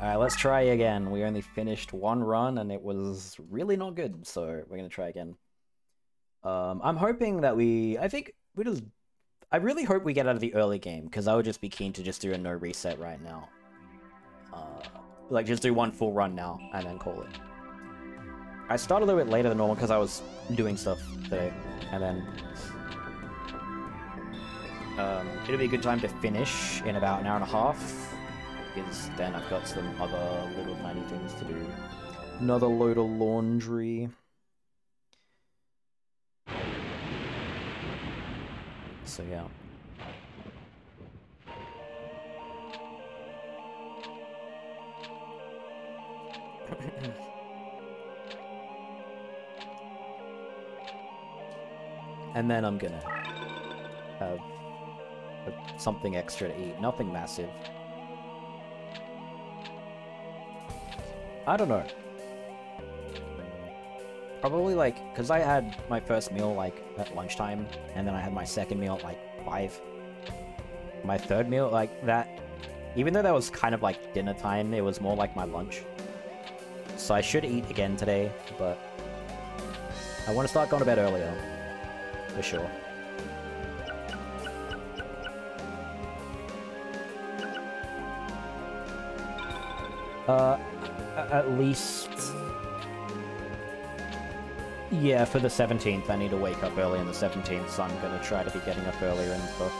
Alright, let's try again. We only finished one run and it was really not good, so we're gonna try again. Um, I'm hoping that we... I think we just... I really hope we get out of the early game, because I would just be keen to just do a no reset right now. Uh, like, just do one full run now, and then call it. I started a little bit later than normal because I was doing stuff today, and then... Um, it'll be a good time to finish in about an hour and a half, because then I've got some other little tiny things to do. Another load of laundry. So yeah. and then I'm gonna have something extra to eat. Nothing massive. I don't know. Probably like, because I had my first meal like at lunchtime, and then I had my second meal at like 5. My third meal, like that, even though that was kind of like dinner time, it was more like my lunch. So I should eat again today, but I want to start going to bed earlier. For sure. Uh, at least... Yeah, for the 17th, I need to wake up early on the 17th, so I'm gonna try to be getting up earlier and stuff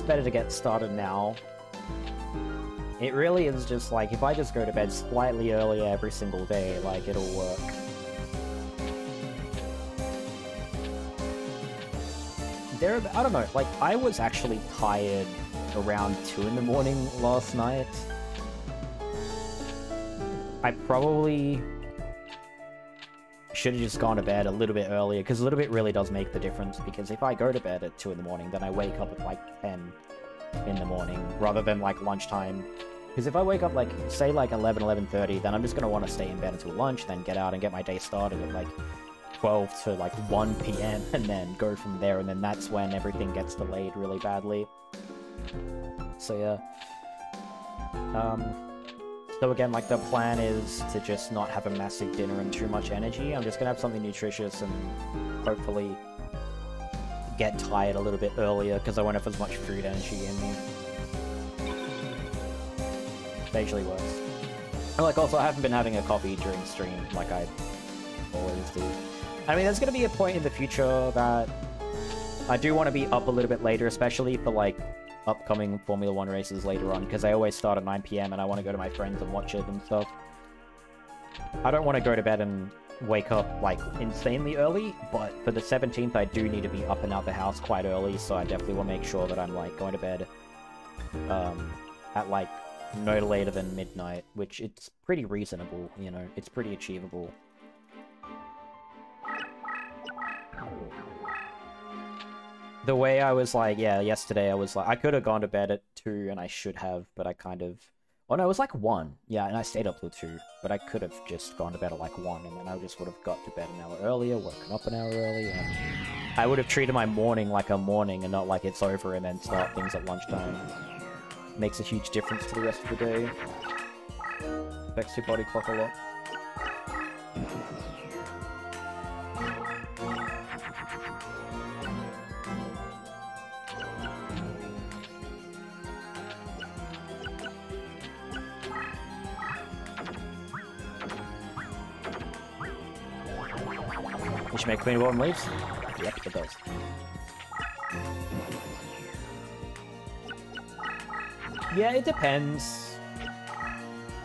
it's better to get started now. It really is just like, if I just go to bed slightly earlier every single day, like, it'll work. There, I don't know, like, I was actually tired around 2 in the morning last night. I probably should have just gone to bed a little bit earlier, because a little bit really does make the difference, because if I go to bed at 2 in the morning, then I wake up at like 10 in the morning, rather than like lunchtime. Because if I wake up like, say like 11, 11.30, then I'm just going to want to stay in bed until lunch, then get out and get my day started at like 12 to like 1 p.m. and then go from there, and then that's when everything gets delayed really badly. So yeah. Um, so again, like, the plan is to just not have a massive dinner and too much energy. I'm just gonna have something nutritious and hopefully get tired a little bit earlier because I won't have as much food energy in me. It usually works. And like, also, I haven't been having a coffee during stream like I always do. I mean, there's gonna be a point in the future that I do want to be up a little bit later, especially for, like, upcoming Formula 1 races later on, because I always start at 9pm and I want to go to my friends and watch it and stuff. I don't want to go to bed and wake up, like, insanely early, but for the 17th I do need to be up and out the house quite early, so I definitely want to make sure that I'm, like, going to bed um, at, like, no later than midnight, which it's pretty reasonable, you know, it's pretty achievable. The way I was like, yeah, yesterday I was like, I could have gone to bed at 2 and I should have, but I kind of... Oh no, it was like 1. Yeah, and I stayed up till 2, but I could have just gone to bed at like 1 and then I just would have got to bed an hour earlier, woken up an hour earlier, I would have treated my morning like a morning and not like it's over and then start things at lunchtime. Makes a huge difference to the rest of the day. Affects your body clock a lot. Which make Queen Warm leaves? Yep, it does. Yeah, it depends.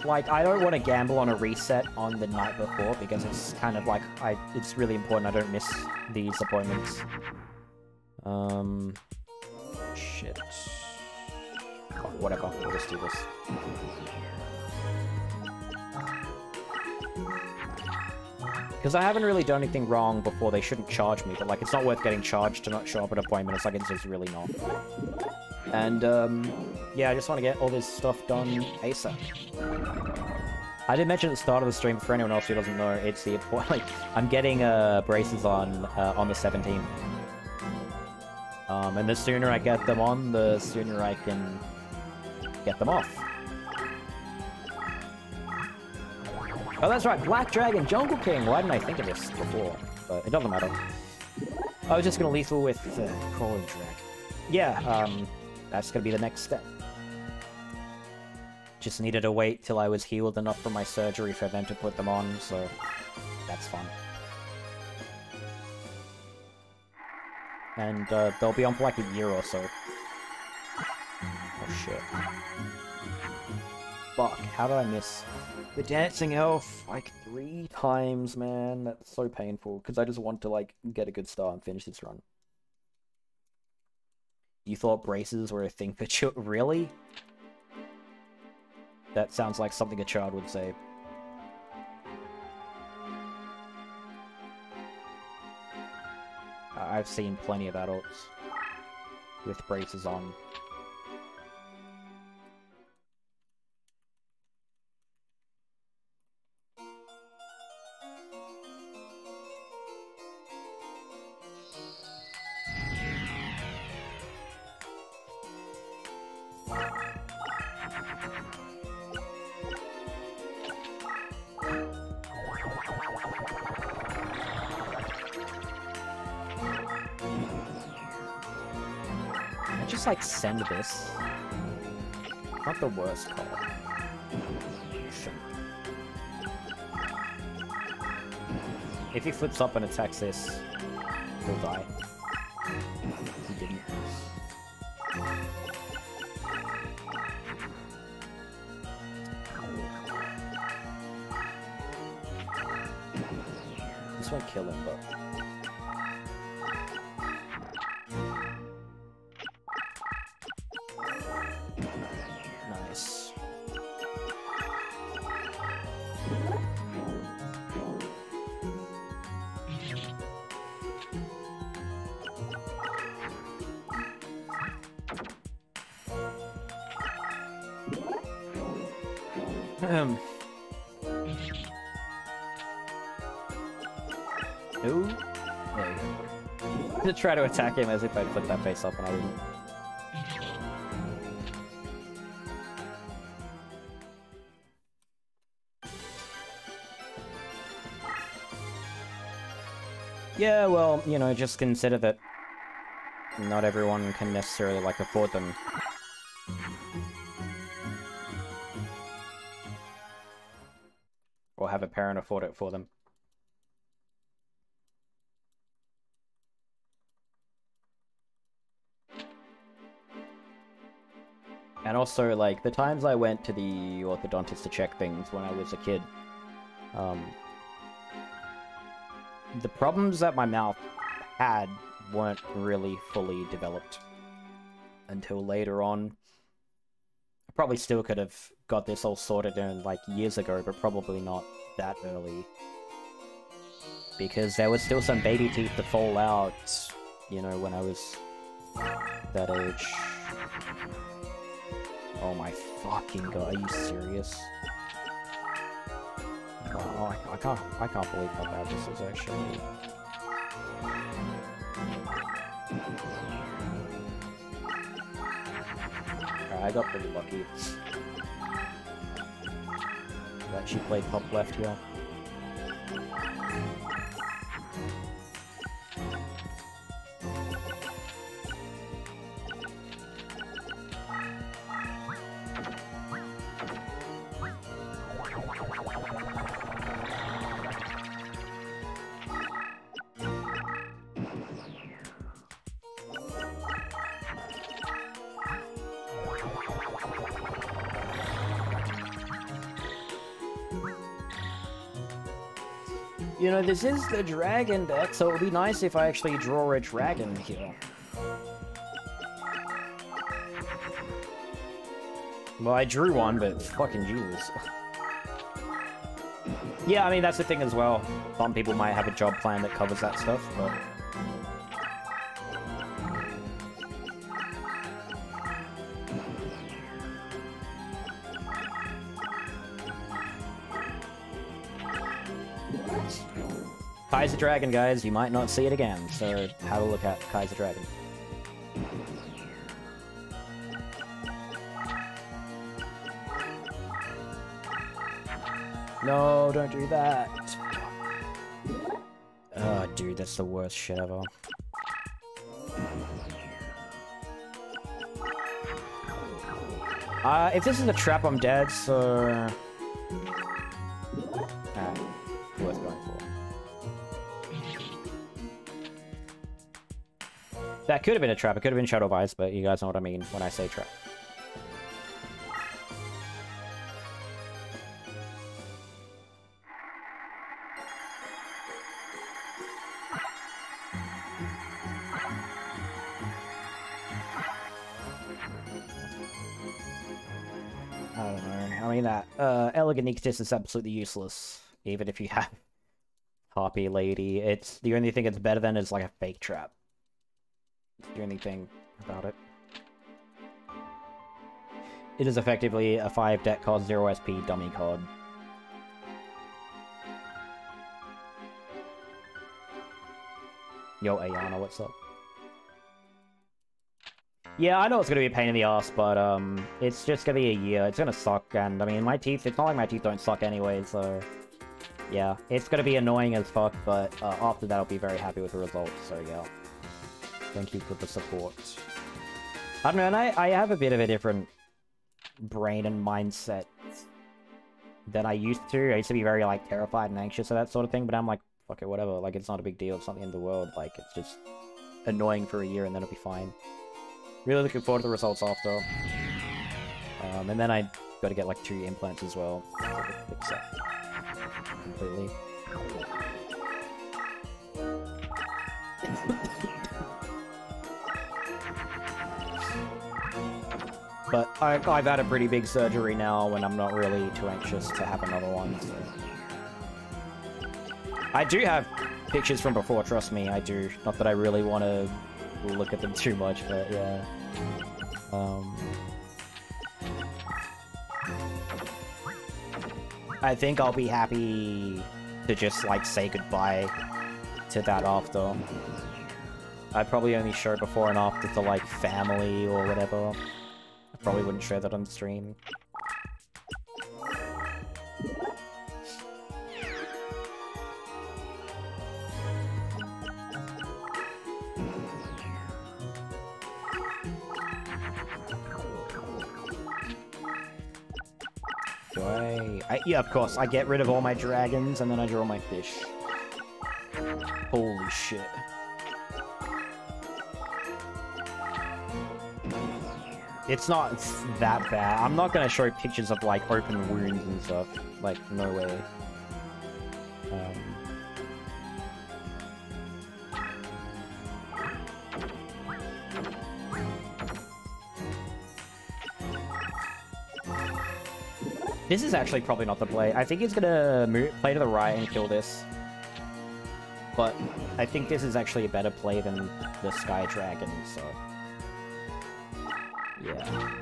Like, I don't want to gamble on a reset on the night before because it's kind of like I. It's really important I don't miss these appointments. Um, shit. Oh, whatever. We'll just do this. Because I haven't really done anything wrong before, they shouldn't charge me, but like, it's not worth getting charged to not show up at an appointment, it's like, it's just really not. And, um, yeah, I just want to get all this stuff done ASAP. I did mention at the start of the stream, for anyone else who doesn't know, it's the, like, I'm getting, uh, braces on, uh, on the 17th. Um, and the sooner I get them on, the sooner I can get them off. Oh, that's right, Black Dragon, Jungle King! Why didn't I think of this before? But it doesn't matter. I was just gonna lethal with uh, Crawling Dragon. Yeah, um, that's gonna be the next step. Just needed to wait till I was healed enough from my surgery for them to put them on, so that's fun. And uh, they'll be on for like a year or so. Oh shit. Fuck, how did I miss the dancing elf like three times, man? That's so painful, because I just want to like get a good start and finish this run. You thought braces were a thing for children? Really? That sounds like something a child would say. I've seen plenty of adults with braces on. Sure. If he flips up and attacks this, try to attack him as if I'd put that face up and I didn't. Yeah, well, you know, just consider that not everyone can necessarily, like, afford them. Or have a parent afford it for them. And also, like, the times I went to the orthodontist to check things when I was a kid, um, the problems that my mouth had weren't really fully developed until later on. I probably still could have got this all sorted in like years ago, but probably not that early. Because there was still some baby teeth to fall out, you know, when I was that age. Oh my fucking god, are you serious? Oh, I, I can't, I can't believe how bad this is actually. I got pretty lucky. That she played top left here. This is the dragon deck, so it would be nice if I actually draw a dragon here. Well, I drew one, but fucking Jesus. yeah, I mean, that's the thing as well. Some people might have a job plan that covers that stuff, but... Dragon, guys. You might not see it again, so have a look at Kaiser Dragon. No, don't do that. Oh, dude, that's the worst shit ever. Uh, if this is a trap, I'm dead, so... That could have been a trap, it could have been Shadow Vice, but you guys know what I mean when I say trap. I don't know. I mean, that uh, Elegant Egotist is absolutely useless, even if you have Harpy Lady. It's the only thing it's better than is like a fake trap. It's anything about it. It is effectively a 5 deck card, 0 SP dummy card. Yo, Ayana, what's up? Yeah, I know it's gonna be a pain in the ass, but um, it's just gonna be a year. It's gonna suck, and I mean, my teeth. It's not like my teeth don't suck anyway, so yeah, it's gonna be annoying as fuck. But uh, after that, I'll be very happy with the results. So yeah, thank you for the support. I don't know, and I I have a bit of a different brain and mindset than I used to. I used to be very like terrified and anxious of that sort of thing, but I'm like, fuck it, whatever. Like it's not a big deal. It's not the end of the world. Like it's just annoying for a year, and then it'll be fine. Really looking forward to the results after. Um, and then I got to get like two implants as well. Completely. But I, I've had a pretty big surgery now and I'm not really too anxious to have another one. So. I do have pictures from before, trust me, I do. Not that I really want to look at them too much, but yeah. Um, I think I'll be happy to just like say goodbye to that after. I'd probably only show before and after to like family or whatever. Probably wouldn't share that on stream. I... Yeah, of course. I get rid of all my dragons, and then I draw my fish. Holy shit. It's not that bad. I'm not gonna show pictures of, like, open wounds and stuff. Like, no way. Um... This is actually probably not the play. I think he's gonna move, play to the right and kill this. But I think this is actually a better play than the Sky Dragon, so... Yeah.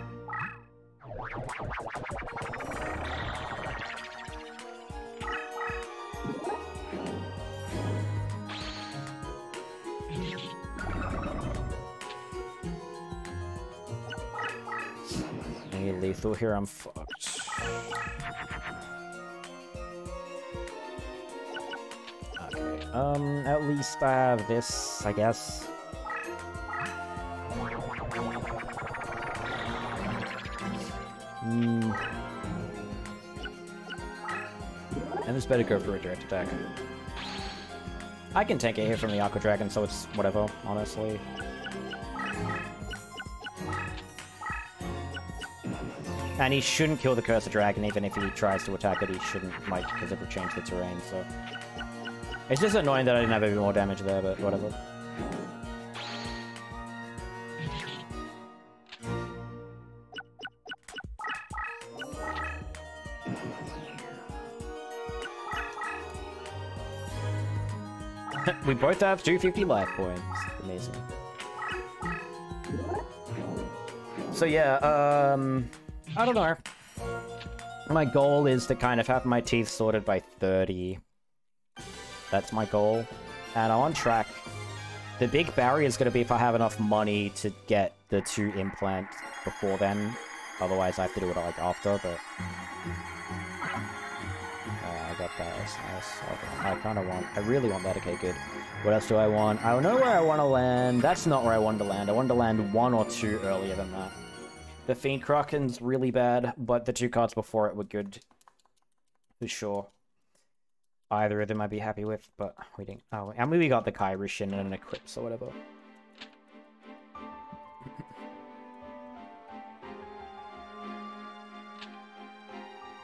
Any lethal here, I'm fucked. Okay, um, at least I have this, I guess. Hmm. And this better go for a direct attack. I can take a hit from the Aqua Dragon, so it's whatever, honestly. And he shouldn't kill the Cursed Dragon, even if he tries to attack it, he shouldn't, like, because it would change the terrain, so... It's just annoying that I didn't have any more damage there, but whatever. We both have 250 life points. Amazing. So yeah, um... I don't know. My goal is to kind of have my teeth sorted by 30. That's my goal. And I'm on track. The big barrier is going to be if I have enough money to get the two implants before then. Otherwise, I have to do it like after, but... Nice. I kind of want... I really want that. Okay, good. What else do I want? I don't know where I want to land. That's not where I wanted to land. I wanted to land one or two earlier than that. The Fiend Kraken's really bad, but the two cards before it were good. For sure. Either of them I'd be happy with, but we didn't. Oh, and we got the Kairyu and an Eclipse or whatever.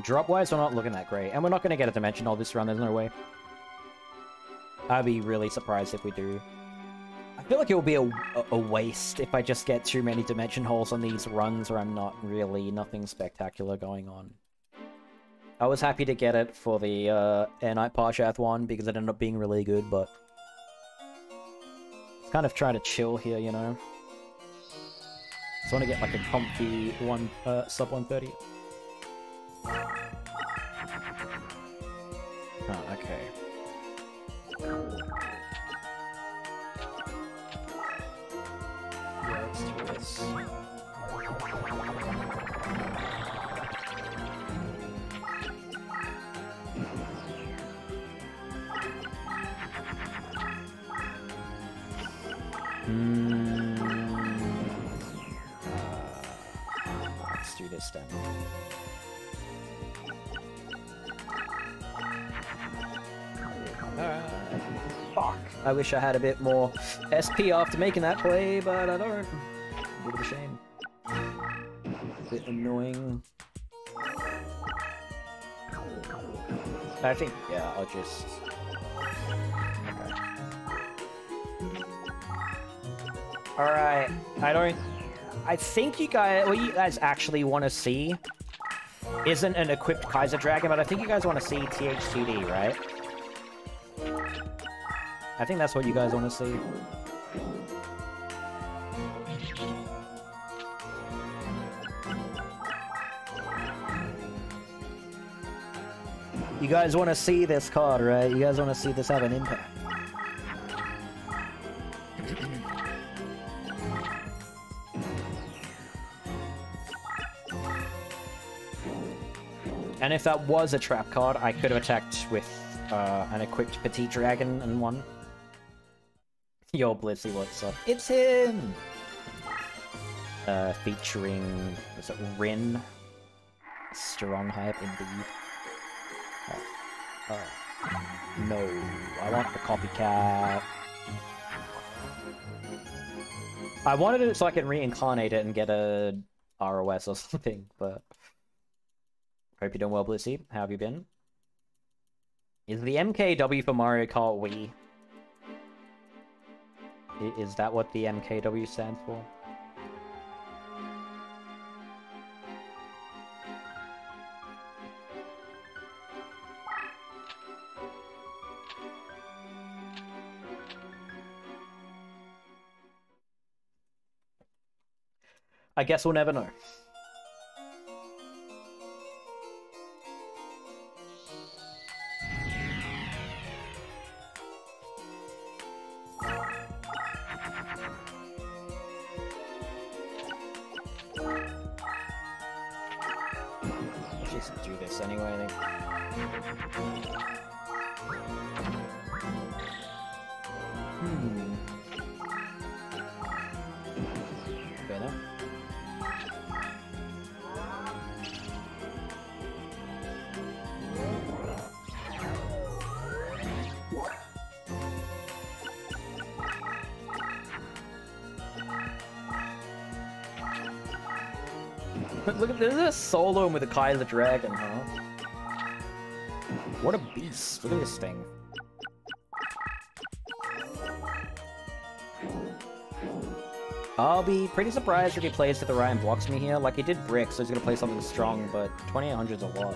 Drop-wise, we're not looking that great. And we're not going to get a Dimension Hole this run, there's no way. I'd be really surprised if we do. I feel like it will be a, a, waste if I just get too many Dimension Holes on these runs where I'm not really nothing spectacular going on. I was happy to get it for the uh, Air Knight Parshath one because it ended up being really good, but... It's Kind of trying to chill here, you know? Just want to get like a comfy one uh, sub 130. Oh, okay. Yeah, let's do this. Mm. Uh, let's do this then. I wish I had a bit more SP after making that play, but I don't. A bit of a shame. A bit annoying. I think, yeah, I'll just... Okay. Alright, I don't... I think you guys... What you guys actually want to see isn't an equipped Kaiser Dragon, but I think you guys want to see THTD, right? I think that's what you guys want to see. You guys want to see this card, right? You guys want to see this have an impact. and if that was a trap card, I could have attacked with uh, an equipped Petite Dragon and one. Yo, Blissey, what's up? It's him! Uh, featuring, was it Rin? Strong hype indeed. Oh. oh. No, I want the copycat. I wanted it so I can reincarnate it and get a ROS or something, but... Hope you're doing well, Blissey. How have you been? Is the MKW for Mario Kart Wii? Is that what the MKW stands for? I guess we'll never know. there's a solo with a Kaiser Dragon, huh? What a beast. Look at this thing. I'll be pretty surprised if he plays to the right and blocks me here. Like, he did brick, so he's gonna play something strong, but 2800's a lot.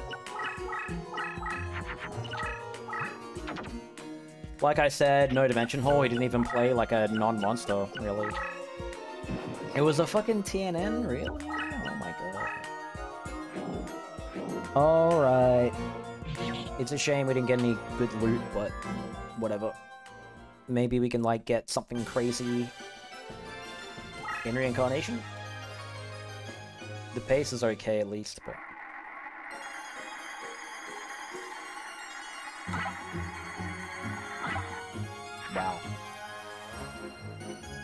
Like I said, no Dimension Hole, he didn't even play, like, a non-monster, really. It was a fucking TNN, really? Alright. It's a shame we didn't get any good loot, but whatever. Maybe we can, like, get something crazy in Reincarnation? The pace is okay, at least, but... Wow.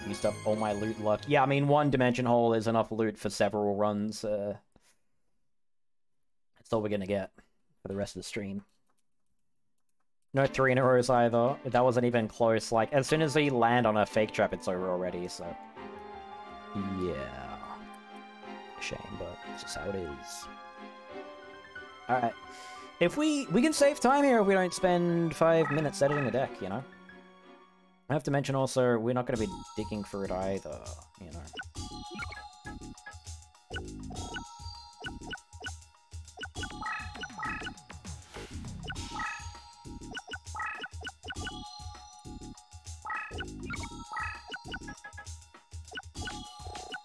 Used up all my loot luck. Yeah, I mean, one dimension hole is enough loot for several runs. Uh, that's all we're gonna get for the rest of the stream. No three in a row either. That wasn't even close. Like, as soon as we land on a fake trap, it's over already, so... Yeah. Shame, but it's just how it is. Alright. If we... We can save time here if we don't spend five minutes editing the deck, you know? I have to mention also, we're not going to be digging for it either, you know.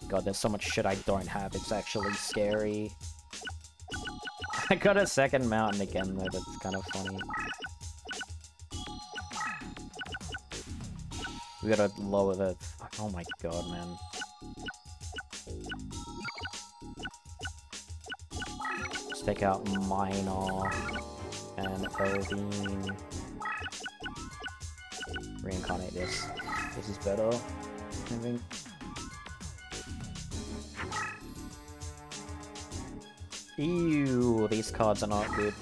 God, there's so much shit I don't have, it's actually scary. I got a second mountain again though, that's kind of funny. We gotta lower the... Oh my god, man. Let's take out Minor and Elvine. Reincarnate this. This is better, I think. Ew, these cards are not good.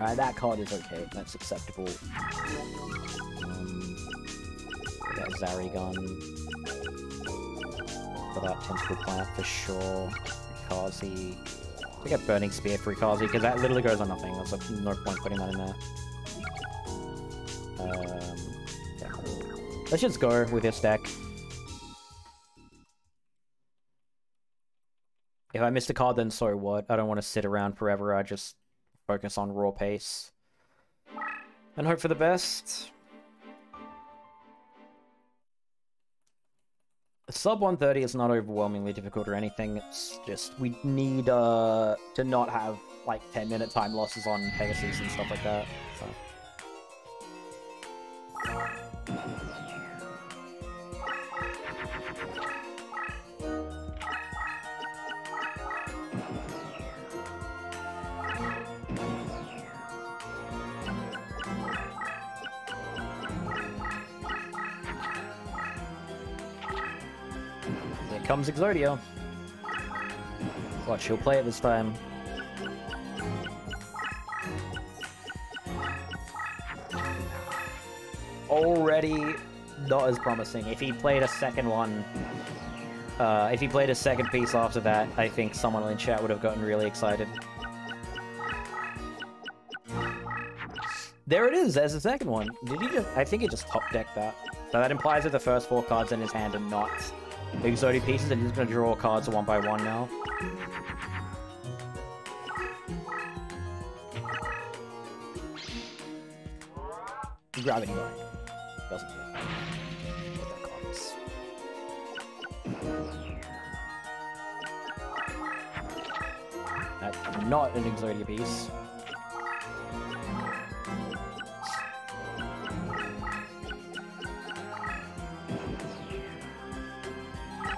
Alright, that card is okay. That's acceptable. Um, we got Zarygon. For that Tentacle Plant for sure. Kazi. We got Burning Spear for Kazi, because that literally goes on nothing. There's no point putting that in there. Um, yeah. Let's just go with this deck. If I missed a card, then so what? I don't want to sit around forever. I just focus on raw pace. And hope for the best. Sub 130 is not overwhelmingly difficult or anything. It's just, we need uh, to not have like 10 minute time losses on Pegasus and stuff like that. So. Comes Exodia. Watch, he'll play it this time. Already not as promising. If he played a second one, uh, if he played a second piece after that, I think someone in chat would have gotten really excited. There it is, there's the second one. Did he just... I think he just top decked that. So that implies that the first four cards in his hand are not Exodia pieces and he's gonna draw cards one by one now. Gravity Guard. Doesn't what that card is. That's not an Exodia piece.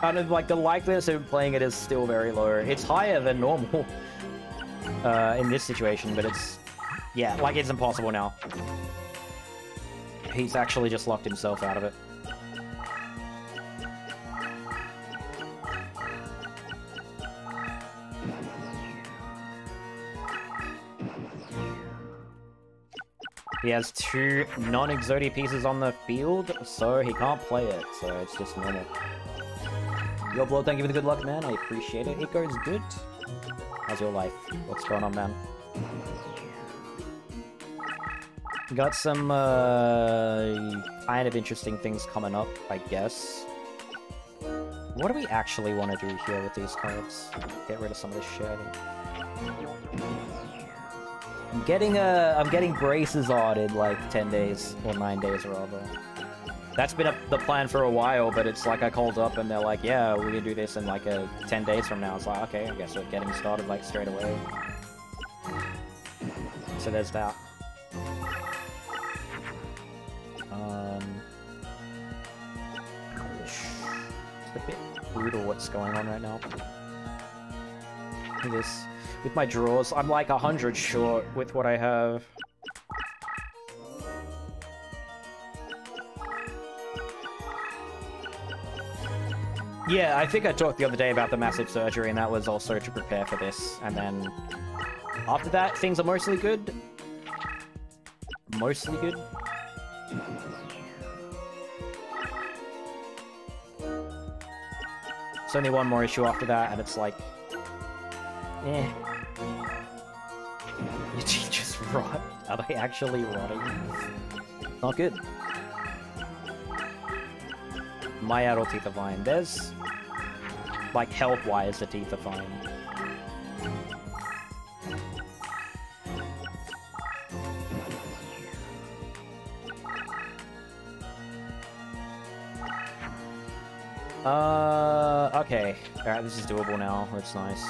Kind of like the likeliness of playing it is still very low. It's higher than normal uh, in this situation, but it's, yeah, like it's impossible now. He's actually just locked himself out of it. He has two non-Exodia pieces on the field, so he can't play it, so it's just normal. Yo, Blow, thank you for the good luck, man. I appreciate it. It goes good. How's your life? What's going on, man? Got some, uh, kind of interesting things coming up, I guess. What do we actually want to do here with these cards? Get rid of some of this shit. I'm getting a, I'm getting braces in like 10 days, or 9 days rather. That's been a, the plan for a while, but it's like I called up and they're like, yeah, we can do this in like a 10 days from now. It's like, okay, I guess we're getting started like straight away. So there's that. Um, it's a bit brutal what's going on right now. This. With my drawers, I'm like 100 short with what I have. Yeah, I think I talked the other day about the massive surgery, and that was also to prepare for this. And then after that, things are mostly good. Mostly good. It's only one more issue after that, and it's like... Eh. Your just rot. Are they actually rotting? Not good. My adult teeth are fine. There's... Like, health-wise, the teeth are fine. Uh, okay. Alright, this is doable now. That's nice.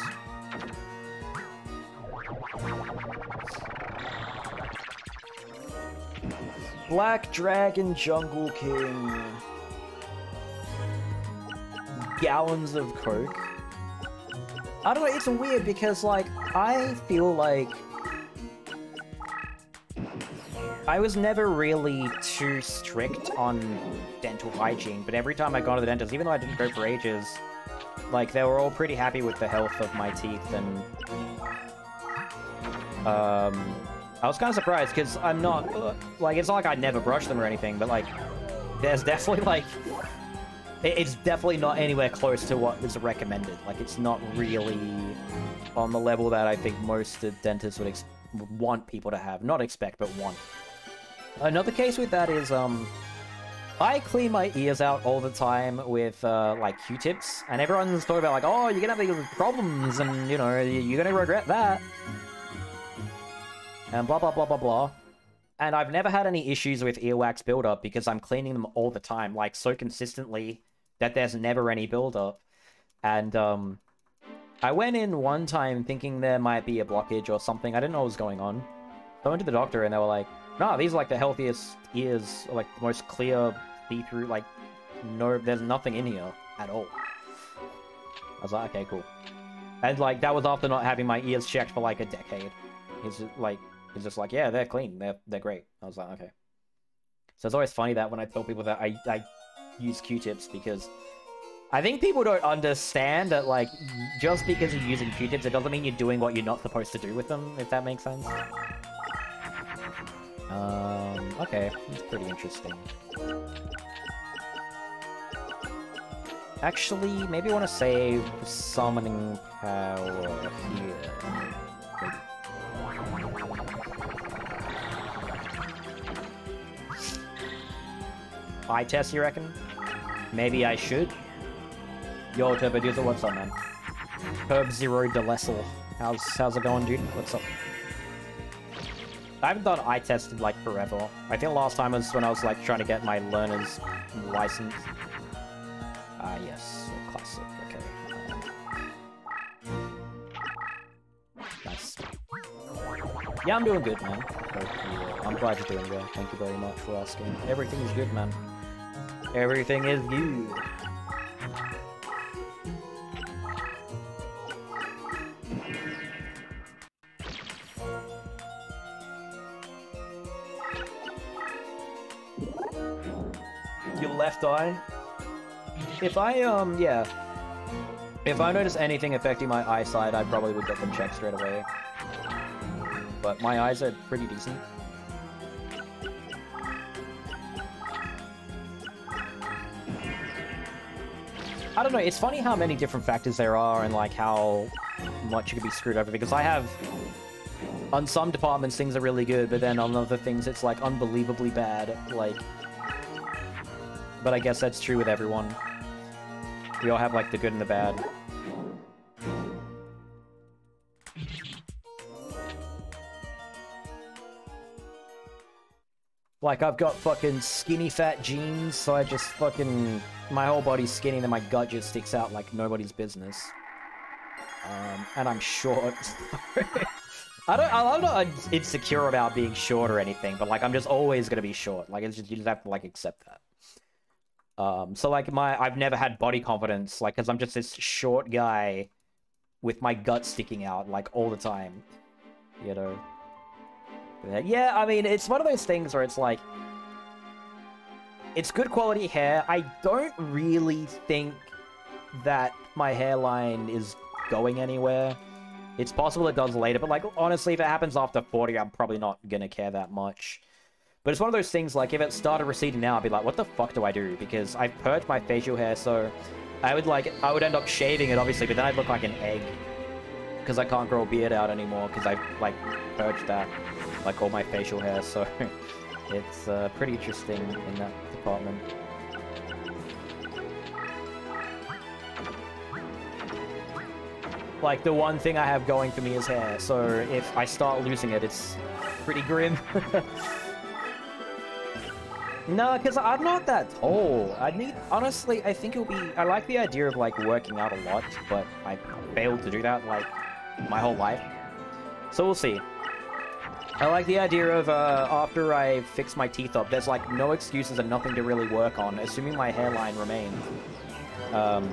Black Dragon Jungle King. Gallons of Coke. I don't know, it's weird because, like, I feel like I was never really too strict on dental hygiene, but every time I got to the dentist, even though I didn't go for ages, like, they were all pretty happy with the health of my teeth, and... Um... I was kind of surprised, because I'm not... Like, it's not like I never brush them or anything, but, like, there's definitely, like... It's definitely not anywhere close to what is recommended. Like, it's not really on the level that I think most dentists would want people to have. Not expect, but want. Another case with that is, um, I clean my ears out all the time with, uh, like, Q-tips, and everyone's talking about, like, oh, you're gonna have these problems, and, you know, you're gonna regret that. And blah, blah, blah, blah, blah. And I've never had any issues with earwax buildup because I'm cleaning them all the time, like, so consistently that there's never any buildup. And, um, I went in one time thinking there might be a blockage or something. I didn't know what was going on. I went to the doctor and they were like, no, these are like the healthiest ears, like the most clear, see-through, like, no, there's nothing in here at all. I was like, okay, cool. And like, that was after not having my ears checked for like a decade. He's like, he's just like, yeah, they're clean, they're, they're great. I was like, okay. So it's always funny that when I tell people that I, I use Q-tips because I think people don't understand that, like, just because you're using Q-tips, it doesn't mean you're doing what you're not supposed to do with them, if that makes sense. Um, okay, that's pretty interesting. Actually, maybe I want to save summoning power here. Eye test, you reckon? Maybe I should? Yo, Turbo Duzer, what's up, man? Herb Zero Delessel. How's, how's it going, dude? What's up? I haven't done eye tested like forever. I think last time was when I was like trying to get my learner's license. Ah, uh, yes, classic. Okay. nice. Yeah, I'm doing good, man. I'm glad you're doing well. Thank you very much for asking. Everything is good, man. Everything is good. Your left eye. If I, um, yeah. If I notice anything affecting my eyesight, I probably would get them checked straight away. But my eyes are pretty decent. I don't know, it's funny how many different factors there are and like how much you could be screwed over because I have on some departments things are really good, but then on other things it's like unbelievably bad. Like but I guess that's true with everyone. We all have, like, the good and the bad. Like, I've got fucking skinny fat genes, so I just fucking... My whole body's skinny, and then my gut just sticks out like nobody's business. Um, and I'm short. I don't, I'm not insecure about being short or anything, but like, I'm just always gonna be short. Like, it's just, you just have to like accept that. Um, so like my, I've never had body confidence, like, cause I'm just this short guy with my gut sticking out, like, all the time. You know? Yeah, I mean, it's one of those things where it's like, it's good quality hair. I don't really think that my hairline is going anywhere. It's possible it does later, but like, honestly, if it happens after 40, I'm probably not gonna care that much. But it's one of those things, like, if it started receding now, I'd be like, what the fuck do I do? Because I've purged my facial hair, so I would, like, I would end up shaving it, obviously, but then I'd look like an egg. Because I can't grow a beard out anymore, because I've, like, purged that like all my facial hair, so it's uh, pretty interesting in that department. Like, the one thing I have going for me is hair, so if I start losing it, it's pretty grim. no, because I'm not that tall. I need, honestly, I think it'll be, I like the idea of, like, working out a lot, but I failed to do that, like, my whole life. So we'll see. I like the idea of, uh, after I fix my teeth up, there's, like, no excuses and nothing to really work on, assuming my hairline remains. Um,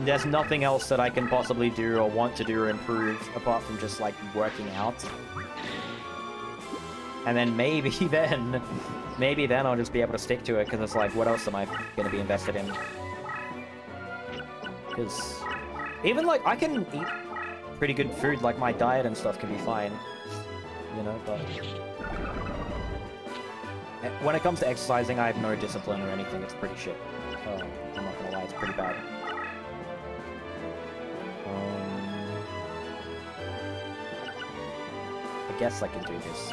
there's nothing else that I can possibly do or want to do or improve, apart from just, like, working out. And then maybe then, maybe then I'll just be able to stick to it, because it's like, what else am I going to be invested in? Because even, like, I can eat pretty good food, like, my diet and stuff can be fine you know, but... Eh, when it comes to exercising, I have no discipline or anything, it's pretty shit. Oh, I'm not gonna lie, it's pretty bad. Um, I guess I can do this.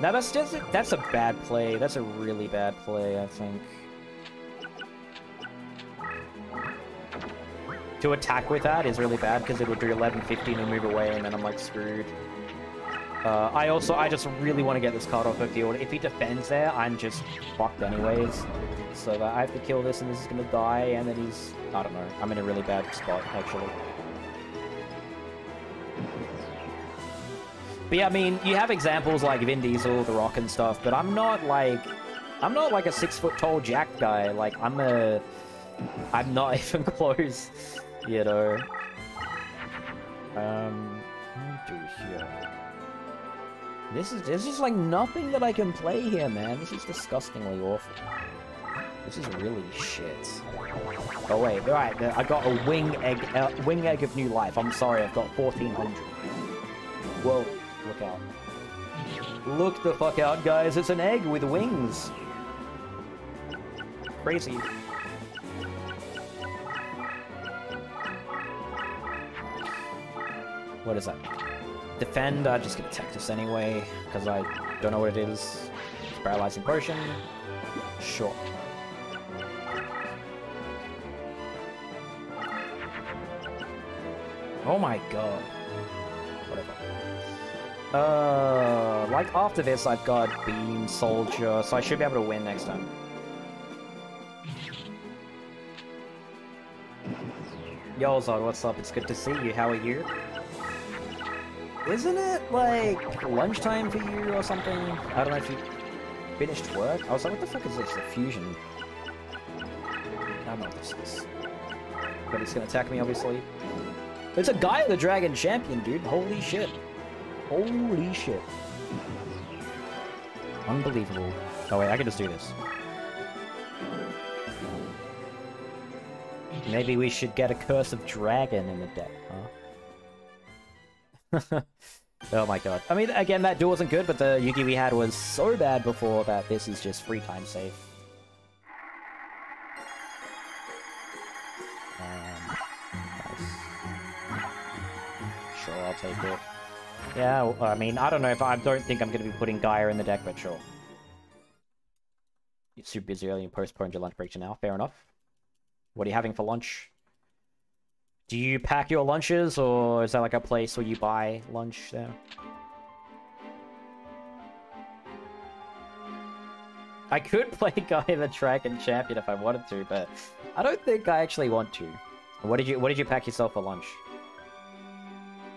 Now that's just, that's a bad play. That's a really bad play, I think. To attack with that is really bad because it would do 1150 and move away and then I'm like screwed. Uh, I also, I just really want to get this card off of the field. If he defends there, I'm just fucked anyways. So that I have to kill this and this is going to die, and then he's... I don't know. I'm in a really bad spot, actually. But yeah, I mean, you have examples like Vin Diesel, The Rock and stuff, but I'm not like... I'm not like a six-foot-tall jack guy. Like, I'm a... I'm not even close, you know. Um... do here? This is there's just like nothing that I can play here, man. This is disgustingly awful. This is really shit. Oh wait, alright, I got a wing egg, uh, wing egg of new life. I'm sorry, I've got 1400. Whoa, look out. Look the fuck out, guys. It's an egg with wings. Crazy. What is that? Defend, I'm just gonna attack this anyway, because I don't know what it is. Paralyzing potion. Sure. Oh my god. Whatever. Uh, like after this, I've got Beam Soldier, so I should be able to win next time. Yo, Zod, what's up? It's good to see you. How are you? Isn't it, like, lunchtime for you or something? I don't know if you finished work. I was like, what the fuck is this? The fusion. I don't know what this is. But it's gonna attack me, obviously. It's a guy of the Dragon Champion, dude. Holy shit. Holy shit. Unbelievable. Oh wait, I can just do this. Maybe we should get a Curse of Dragon in the deck, huh? oh my god. I mean, again, that duel wasn't good, but the Yugi we had was so bad before that this is just free time safe. Um, nice. Sure, I'll take it. Yeah, I mean, I don't know if I don't think I'm going to be putting Gaia in the deck, but sure. You're super busy early and postponed your lunch break to now. Fair enough. What are you having for lunch? Do you pack your lunches, or is that like a place where you buy lunch there? I could play Gaia the Dragon Champion if I wanted to, but I don't think I actually want to. What did you What did you pack yourself for lunch?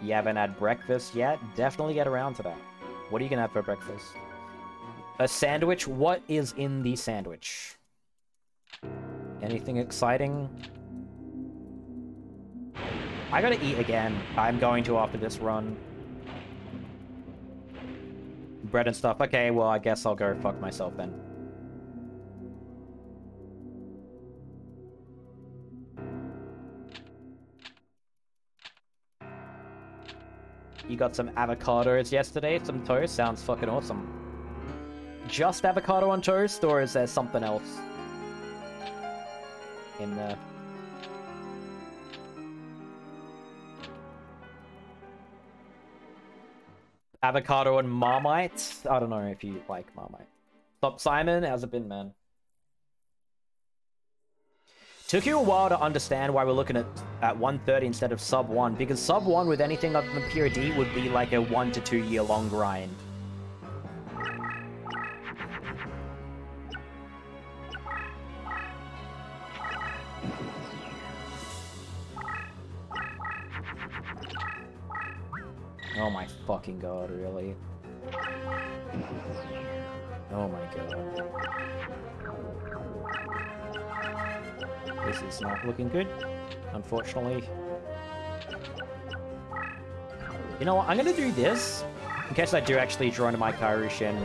You haven't had breakfast yet? Definitely get around to that. What are you gonna have for breakfast? A sandwich? What is in the sandwich? Anything exciting? I gotta eat again. I'm going to after this run. Bread and stuff. Okay, well, I guess I'll go fuck myself then. You got some avocados yesterday, some toast. Sounds fucking awesome. Just avocado on toast, or is there something else in there? Avocado and Marmite? I don't know if you like Marmite. Stop Simon, how's it been, man? Took you a while to understand why we're looking at, at 130 instead of sub 1, because sub 1 with anything other than pure D would be like a 1 to 2 year long grind. Oh my fucking god, really? Oh my god. This is not looking good, unfortunately. You know what, I'm gonna do this, in case I do actually draw into my Kairyu-Shin.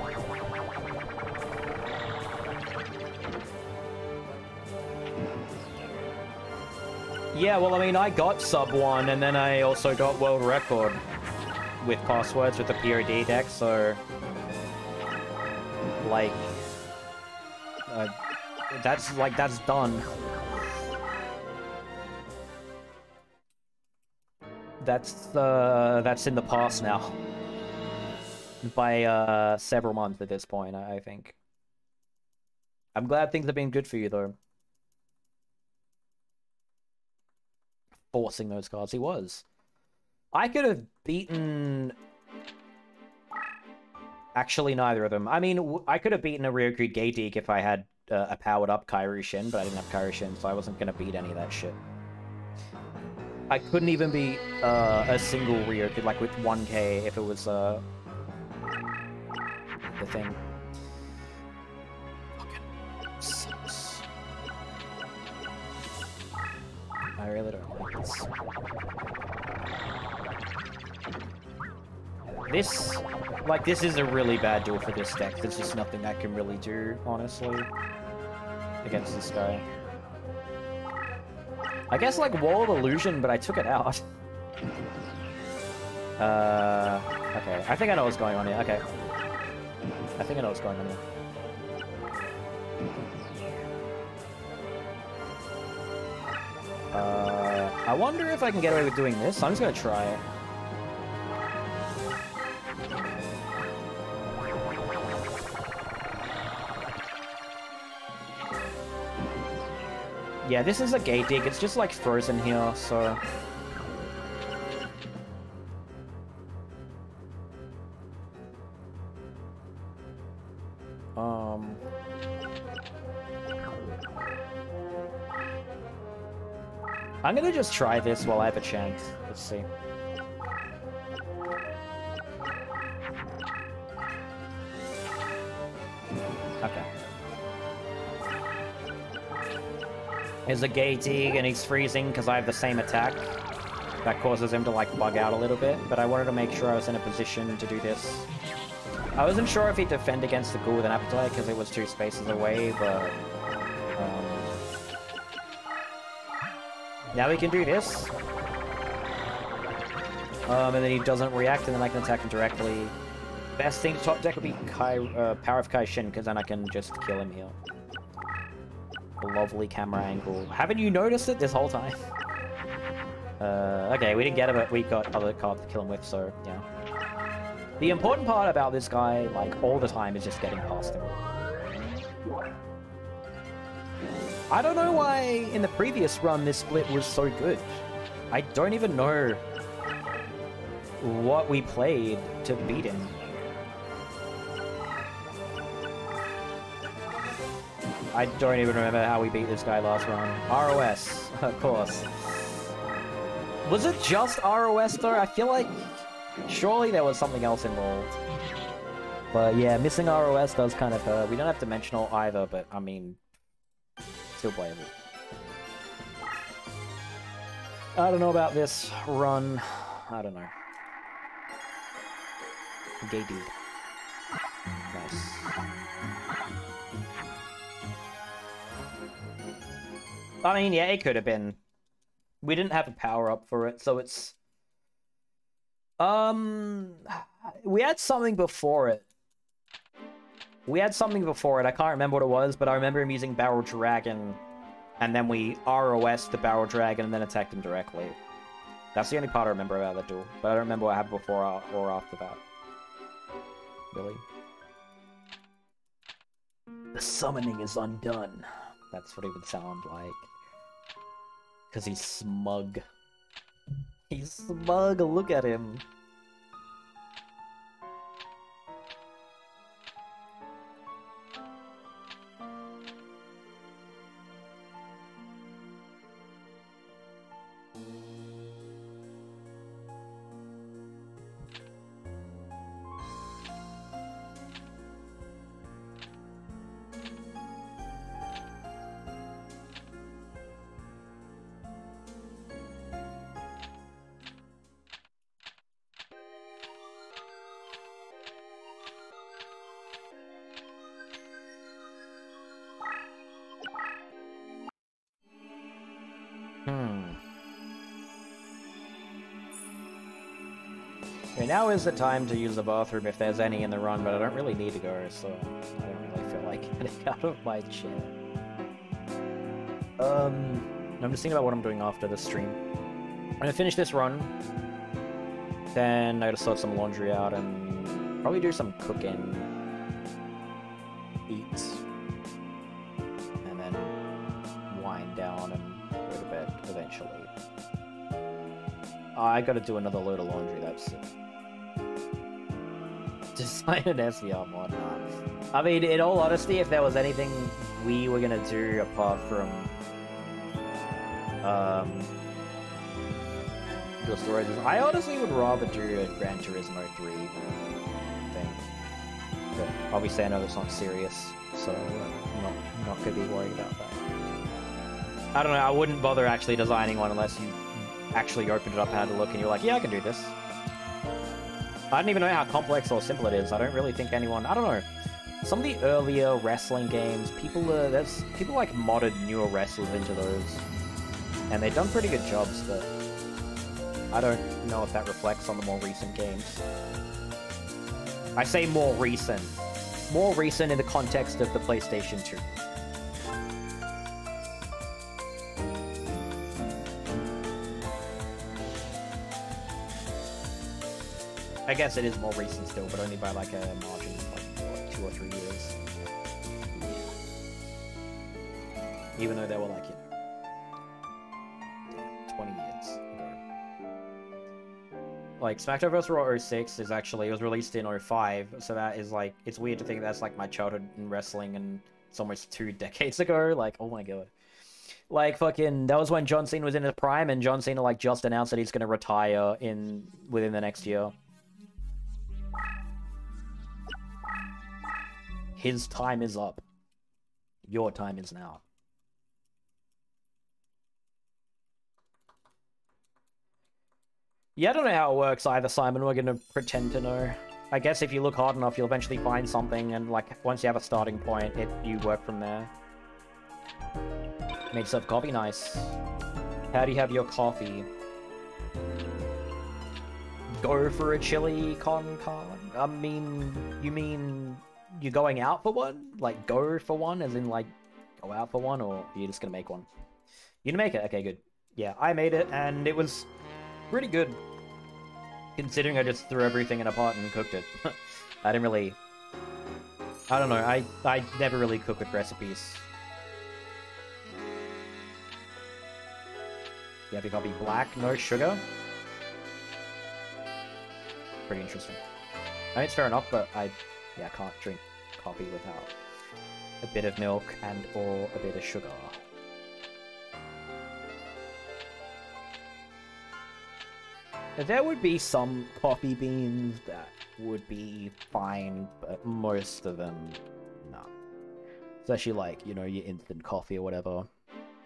Yeah, well, I mean, I got sub 1, and then I also got world record with passwords with the POD deck, so... Like... Uh, that's, like, that's done. That's, uh, that's in the past now. By, uh, several months at this point, I, I think. I'm glad things have been good for you, though. Forcing those cards, he was. I could have beaten... Actually, neither of them. I mean, I could have beaten a Ryoku Gedik if I had uh, a powered-up Kairyu-Shin, but I didn't have Kairyu-Shin, so I wasn't going to beat any of that shit. I couldn't even beat uh, a single Ryoku, like with 1k, if it was uh, the thing. I really don't like this. This, like, this is a really bad duel for this deck. There's just nothing that can really do, honestly, against this guy. I guess, like, Wall of Illusion, but I took it out. Uh, okay. I think I know what's going on here. Okay. I think I know what's going on here. Uh, I wonder if I can get away with doing this. I'm just gonna try it. Yeah, this is a Gate Deeg. It's just like frozen here, so... Um... I'm gonna just try this while I have a chance. Let's see. A Gate Deeg and he's freezing because I have the same attack. That causes him to like bug out a little bit, but I wanted to make sure I was in a position to do this. I wasn't sure if he'd defend against the ghoul with an appetite because it was two spaces away, but... Um, now we can do this. Um, and then he doesn't react, and then I can attack him directly. Best thing to top deck would be Kai, uh, Power of Kai-Shin, because then I can just kill him here. Lovely camera angle. Haven't you noticed it this whole time? Uh, okay, we didn't get it, but we got other cards to kill him with, so, yeah. The important part about this guy, like, all the time, is just getting past him. I don't know why in the previous run this split was so good. I don't even know what we played to beat him. I don't even remember how we beat this guy last run. ROS, of course. Was it just ROS though? I feel like surely there was something else involved. But yeah, missing ROS does kind of hurt. We don't have dimensional either, but I mean, still playable. I don't know about this run. I don't know. Gay dude. Nice. I mean, yeah, it could have been. We didn't have a power up for it, so it's. Um, we had something before it. We had something before it. I can't remember what it was, but I remember him using Barrel Dragon, and then we ROS the Barrel Dragon and then attacked him directly. That's the only part I remember about that duel, but I don't remember what happened before or after that. Really? The summoning is undone. That's what it would sound like. Because he's smug. He's smug, look at him. Is the time to use the bathroom if there's any in the run, but I don't really need to go, so I don't really feel like getting out of my chair. Um, I'm just thinking about what I'm doing after the stream. I'm gonna finish this run, then I gotta sort some laundry out and probably do some cooking, eat, and then wind down and go to bed eventually. I gotta do another load of laundry, that's it design an SVR mod. I mean, in all honesty, if there was anything we were gonna do apart from um, Ghost I honestly would rather do a Gran Turismo 3 thing. But obviously, I know that's not serious, so I'm not not gonna be worried about that. I don't know. I wouldn't bother actually designing one unless you actually opened it up and had a look, and you're like, yeah, I can do this. I don't even know how complex or simple it is. I don't really think anyone... I don't know. Some of the earlier wrestling games, people uh, there's people like modded newer wrestlers into those. And they've done pretty good jobs, but... I don't know if that reflects on the more recent games. I say more recent. More recent in the context of the PlayStation 2. I guess it is more recent still, but only by like a margin of like two or three years. Even though they were like, you know, 20 years ago. Like, SmackDown vs. Raw 06 is actually, it was released in 05, so that is like, it's weird to think that's like my childhood in wrestling and it's almost two decades ago. Like, oh my god. Like fucking, that was when John Cena was in his prime, and John Cena like just announced that he's gonna retire in within the next year. His time is up. Your time is now. Yeah, I don't know how it works either, Simon. We're gonna pretend to know. I guess if you look hard enough, you'll eventually find something, and like once you have a starting point, it you work from there. Make yourself coffee, nice. How do you have your coffee? Go for a chili con con. I mean, you mean you going out for one? Like go for one, as in like go out for one, or you're just gonna make one? You're gonna make it? Okay, good. Yeah, I made it, and it was pretty good. Considering I just threw everything in a pot and cooked it. I didn't really... I don't know, I, I never really cook with recipes. The epic coffee black, no sugar. Pretty interesting. I mean, it's fair enough, but I, yeah, I can't drink coffee without a bit of milk and or a bit of sugar. There would be some coffee beans that would be fine, but most of them, no. Especially like, you know, your instant coffee or whatever.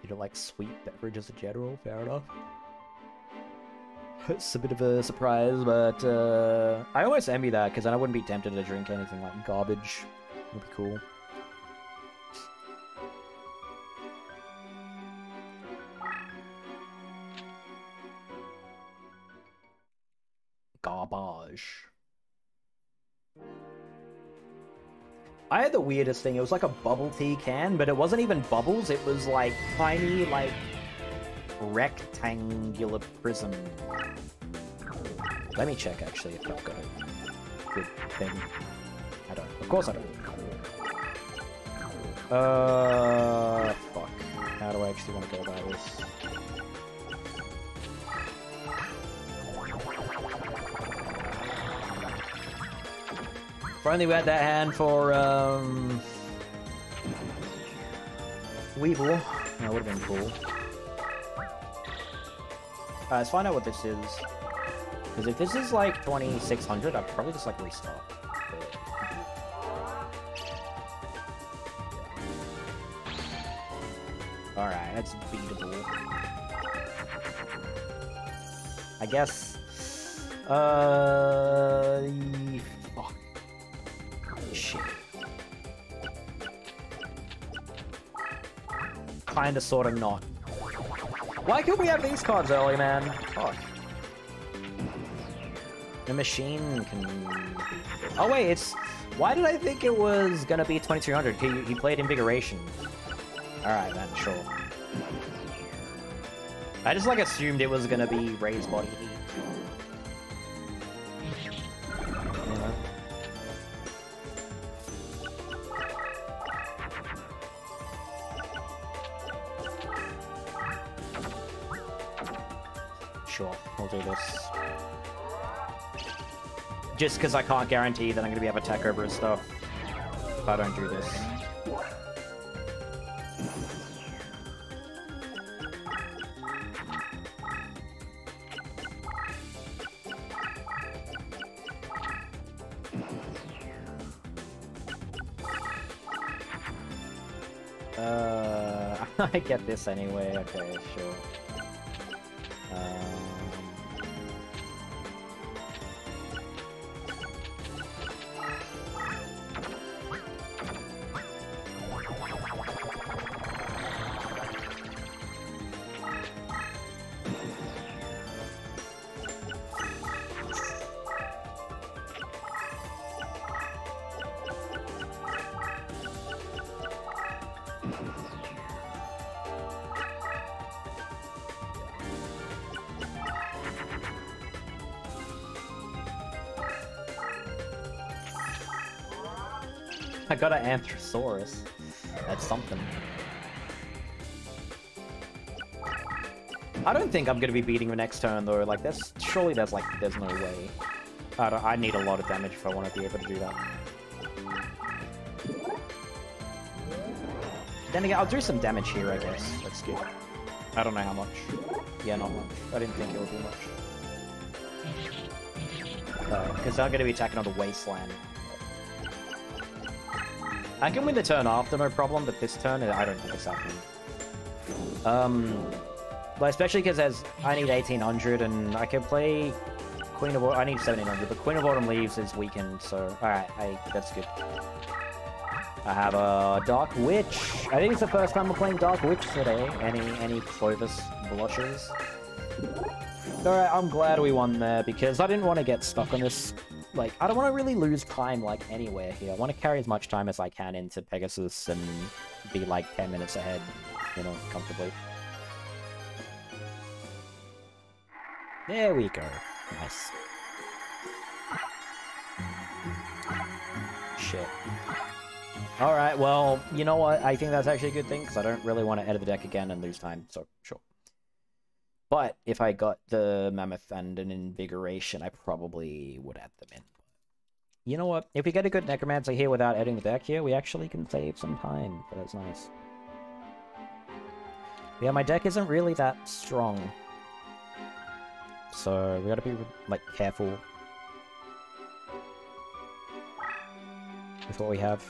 You don't like sweet beverages in general, fair enough. It's a bit of a surprise, but uh, I almost envy that, because then I wouldn't be tempted to drink anything like garbage. Would be cool. Garbage. I had the weirdest thing. It was like a bubble tea can, but it wasn't even bubbles. It was like tiny, like rectangular prism. Let me check actually if I've got a good thing. I don't. Of course I don't. Uh, fuck. How do I actually want to go about this? Finally, we had that hand for, um... Weevil. That would have been cool. Alright, let's find out what this is. Because if this is like 2600, I'd probably just like restart. Alright, that's beatable. I guess... Uh... Fuck. Shit. Kinda, sorta not. Why could we have these cards early, man? Fuck. The machine can... Oh wait, it's... Why did I think it was gonna be 2300? He, he played Invigoration. Alright then, sure. I just like assumed it was gonna be raised body Just because I can't guarantee that I'm going to be able to attack over his stuff if I don't do this. Uh, I get this anyway. Okay, sure. Anthrosaurus. That's something. I don't think I'm gonna be beating the next turn though. Like, that's surely there's like there's no way. I don't. I need a lot of damage if I want to be able to do that. Then again, I'll do some damage here, I guess. That's good. I don't know how much. Yeah, not much. I didn't think it would be much. Uh, because I'm going to be attacking on the Wasteland. I can win the turn after, no problem, but this turn, I don't think it's happening. Um, but especially because as I need 1800 and I can play Queen of Autumn. I need 1700, but Queen of Autumn leaves is weakened, so alright, that's good. I have a Dark Witch. I think it's the first time we're playing Dark Witch today. Any any Clovis blushes? Alright, I'm glad we won there because I didn't want to get stuck on this. Like, I don't want to really lose time like anywhere here. I want to carry as much time as I can into Pegasus and be like 10 minutes ahead, you know, comfortably. There we go. Nice. Shit. Alright, well, you know what? I think that's actually a good thing, because I don't really want to edit the deck again and lose time, so sure. But if I got the Mammoth and an Invigoration, I probably would add them in. You know what? If we get a good Necromancer here without adding the deck here, we actually can save some time. That's nice. Yeah, my deck isn't really that strong. So we gotta be, like, careful with what we have.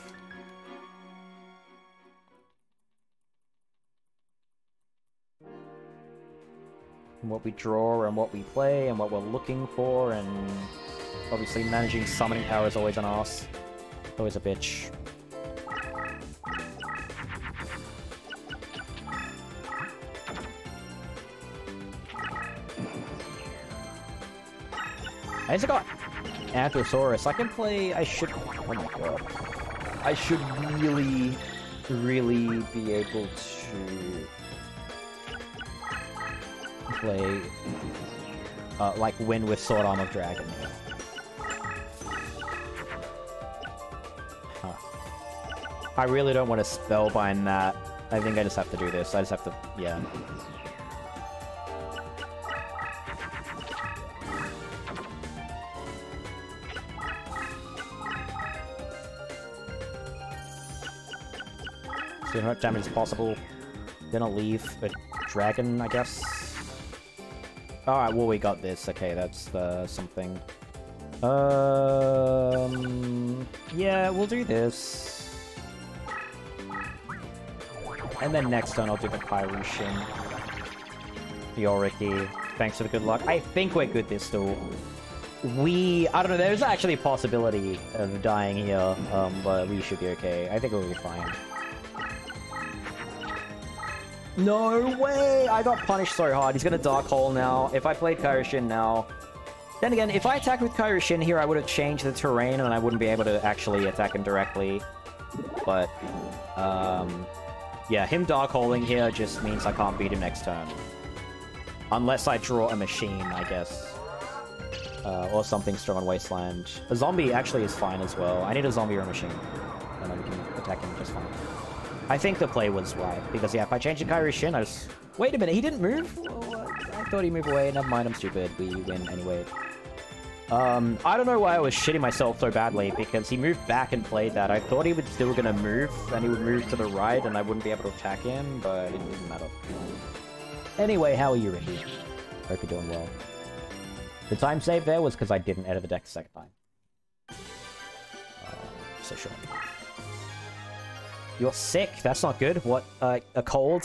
And what we draw and what we play and what we're looking for and obviously managing summoning power is always an ass. Always a bitch. I just got Anthrosaurus. I can play... I should... Oh my god. I should really, really be able to play, uh, like, win with Sword Arm of Dragon. Huh. I really don't want to spellbind that. I think I just have to do this. I just have to, yeah. See how much damage is possible. Gonna leave a dragon, I guess. Alright, well we got this. Okay, that's uh, something. Um, yeah, we'll do this. And then next turn I'll do the Kairyu-Shin. Yoriki. Thanks for the good luck. I think we're good this duel. We... I don't know, there's actually a possibility of dying here, um, but we should be okay. I think we'll be fine. No way! I got punished so hard. He's gonna Dark Hole now. If I played Kairyu-Shin now... Then again, if I attacked with Kairyu-Shin here, I would have changed the terrain and I wouldn't be able to actually attack him directly. But, um... Yeah, him Dark Holing here just means I can't beat him next turn. Unless I draw a machine, I guess. Uh, or something strong on Wasteland. A zombie actually is fine as well. I need a zombie or a machine. And then we can attack him just fine. I think the play was right, because yeah, if I change the Kairyu-Shin, I was... Wait a minute, he didn't move? Oh, I thought he moved away. Never mind, I'm stupid. We win anyway. Um, I don't know why I was shitting myself so badly, because he moved back and played that. I thought he was still gonna move, and he would move to the right, and I wouldn't be able to attack him, but it didn't matter. Anyway, how are you, Ricky? Hope you're doing well. The time save there was because I didn't edit the deck the second time. Uh, so sure. You're sick? That's not good. What, uh, a cold?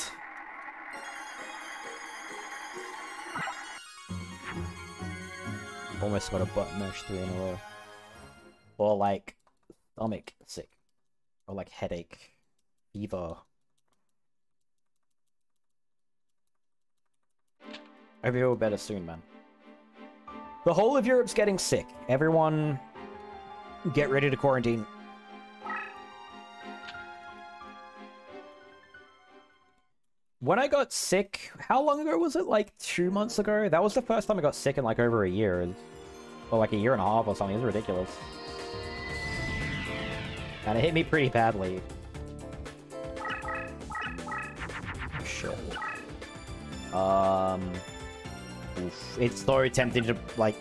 Almost got a butt mash three in a row. Or like, stomach sick. Or like headache. Fever. I hope you feel better soon, man. The whole of Europe's getting sick. Everyone, get ready to quarantine. When I got sick, how long ago was it? Like two months ago? That was the first time I got sick in like over a year. Or like a year and a half or something. It was ridiculous. And it hit me pretty badly. Shit. Um... Oof. It's so tempting to, like...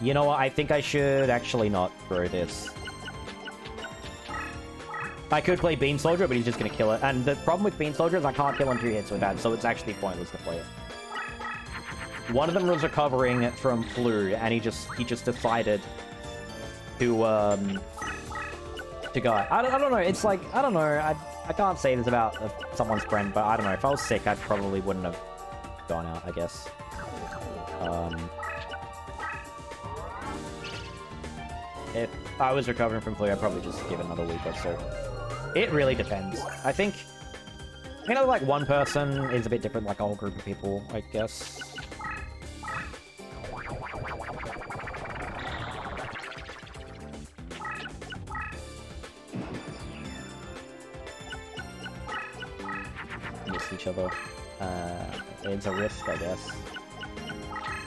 You know what? I think I should actually not throw this. I could play Beam Soldier, but he's just going to kill it. And the problem with Beam Soldier is I can't kill him three hits with that, so it's actually pointless to play it. One of them was recovering from flu, and he just he just decided to um to go. I don't, I don't know. It's like I don't know. I I can't say this about uh, someone's friend, but I don't know. If I was sick, I probably wouldn't have gone out. I guess. Um, if I was recovering from flu, I'd probably just give another week or so. It really depends. I think, you know, like one person is a bit different, like a whole group of people, I guess. Miss each other. Uh, it's a risk, I guess.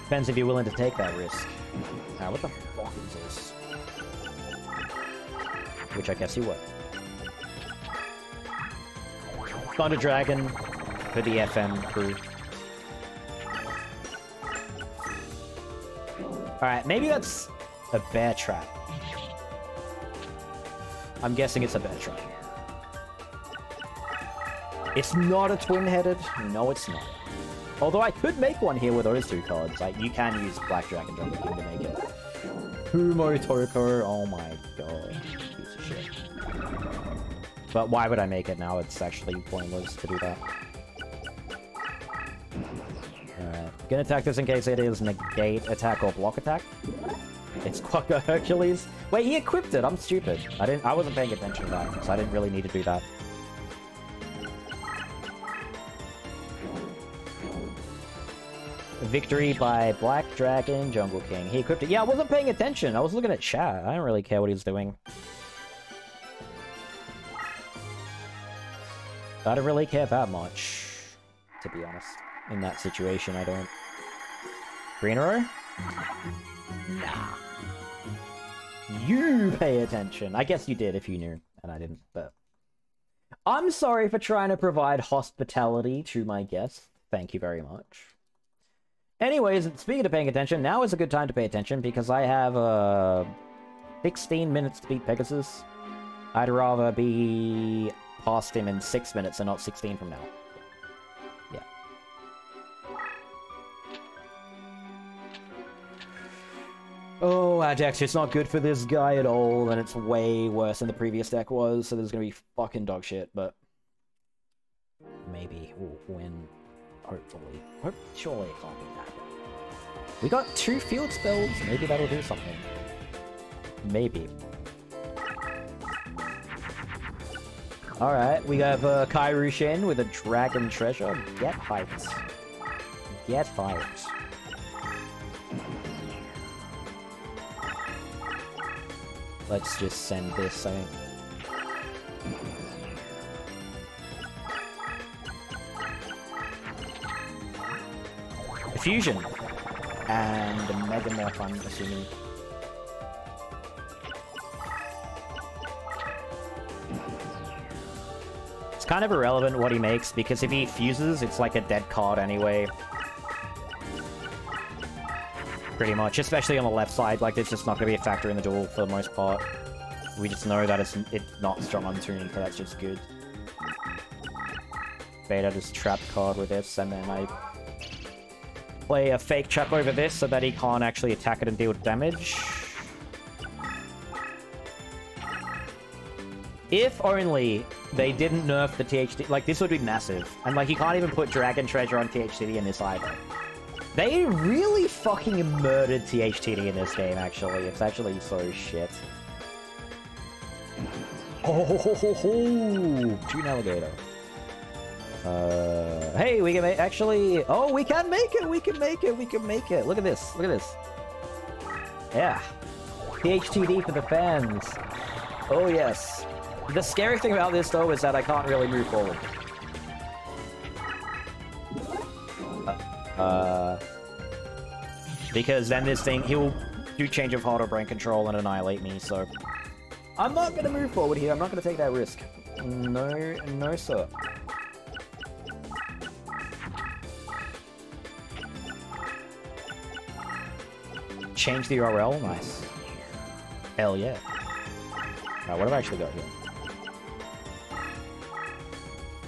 Depends if you're willing to take that risk. Now, what the fuck is this? Which I guess you Gone Dragon for the FM crew. Alright, maybe that's a bear trap. I'm guessing it's a bear trap. It's not a twin-headed. No, it's not. Although I could make one here with those two cards. Like, you can use Black Dragon Dragon King to make it. Humo Toriko, oh my but why would I make it now? It's actually pointless to do that. Alright. Gonna attack this in case it is negate attack or block attack. It's Quokka Hercules. Wait, he equipped it. I'm stupid. I didn't. I wasn't paying attention to that, so I didn't really need to do that. Victory by Black Dragon Jungle King. He equipped it. Yeah, I wasn't paying attention. I was looking at chat. I don't really care what he's doing. I don't really care that much, to be honest. In that situation, I don't. Green row? Nah. You pay attention. I guess you did if you knew, and I didn't, but... I'm sorry for trying to provide hospitality to my guests. Thank you very much. Anyways, speaking of paying attention, now is a good time to pay attention because I have uh, 16 minutes to beat Pegasus. I'd rather be past him in 6 minutes and not 16 from now. Yeah. Oh, Ajax, it's not good for this guy at all, and it's way worse than the previous deck was, so there's gonna be fucking dog shit, but... Maybe we'll win Hopefully. Hope, surely it can't be that bad. We got two field spells. Maybe that'll do something. Maybe. Alright, we have uh, Kairyu-Shin with a Dragon Treasure. Get fights. Get fights. Let's just send this, I think. Fusion. And Megamorph, I'm assuming. It's kind of irrelevant what he makes, because if he fuses, it's like a dead card anyway. Pretty much, especially on the left side, like, there's just not going to be a factor in the duel for the most part. We just know that it's, it's not strong on tuning, so that's just good. Beta just trap card with this, and then I play a fake trap over this so that he can't actually attack it and deal damage. If only they didn't nerf the THD, like this would be massive. And like you can't even put Dragon Treasure on THD in this either. They really fucking murdered THTD in this game, actually. It's actually so shit. Oh, ho, ho, ho, ho. Alligator. Uh, hey, we can make, actually, oh, we can make it, we can make it, we can make it. Look at this, look at this. Yeah. PHTD for the fans. Oh, yes. The scary thing about this, though, is that I can't really move forward. Uh, because then this thing, he'll do change of heart or brain control and annihilate me, so... I'm not gonna move forward here, I'm not gonna take that risk. No, no, sir. change the URL? Nice. Hell yeah. Alright, what have I actually got here?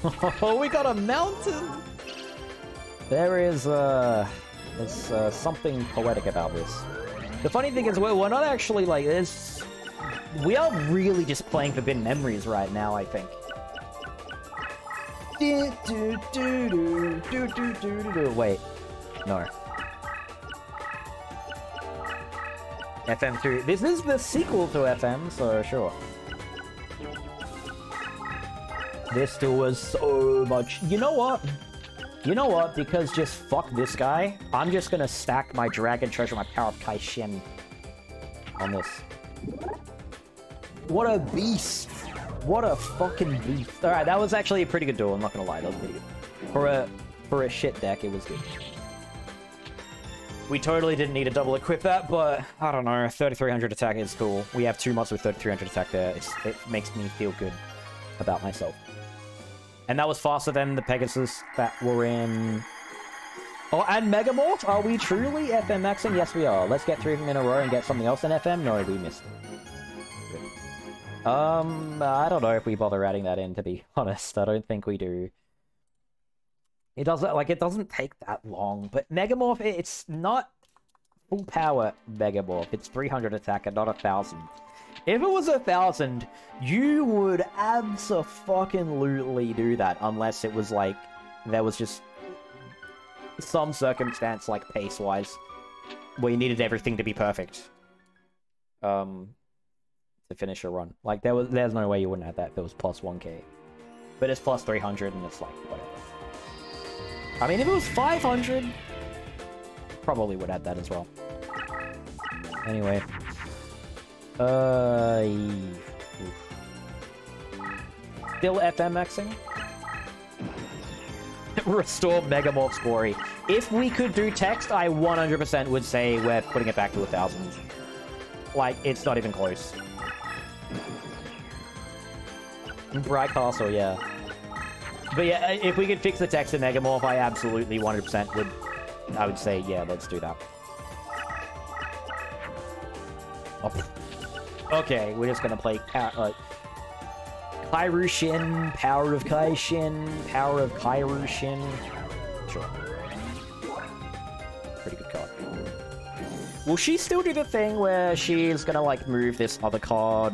Oh, we got a mountain! There is, uh... There's uh, something poetic about this. The funny thing is, we're, we're not actually, like, this... We are really just playing Forbidden Memories right now, I think. Wait. No. FM3. This is the sequel to FM, so sure. This still was so much... You know what? You know what? Because just fuck this guy, I'm just gonna stack my Dragon Treasure, my Power of Kai Shin on this. What a beast! What a fucking beast. Alright, that was actually a pretty good duel, I'm not gonna lie, that was pretty good. For a, for a shit deck, it was good. We totally didn't need to double equip that, but I don't know. 3300 attack is cool. We have two mods with 3300 attack there. It's, it makes me feel good about myself. And that was faster than the Pegasus that were in Oh, and Megamorph? Are we truly FM maxing? Yes, we are. Let's get three of them in a row and get something else in FM? No, we missed. Um, I don't know if we bother adding that in, to be honest. I don't think we do. It doesn't, like, it doesn't take that long. But Megamorph, it's not full power Megamorph. It's 300 attack and not a 1,000. If it was a 1,000, you would absolutely do that. Unless it was, like, there was just some circumstance, like, pace-wise, where you needed everything to be perfect. Um, to finish a run. Like, there was, there's no way you wouldn't have that if it was plus 1k. But it's plus 300, and it's like, whatever. I mean, if it was 500, probably would add that as well. Anyway. Uh... Still FM maxing? Restore Megamorph Scory. If we could do text, I 100% would say we're putting it back to a 1,000. Like, it's not even close. Bright Castle, yeah. But yeah, if we could fix the text in Megamorph, I absolutely 100% would... I would say, yeah, let's do that. Oh. Okay, we're just gonna play uh, Kairyu Power of Kaishin, Power of Kairyu Sure. Pretty good card. Will she still do the thing where she's gonna, like, move this other card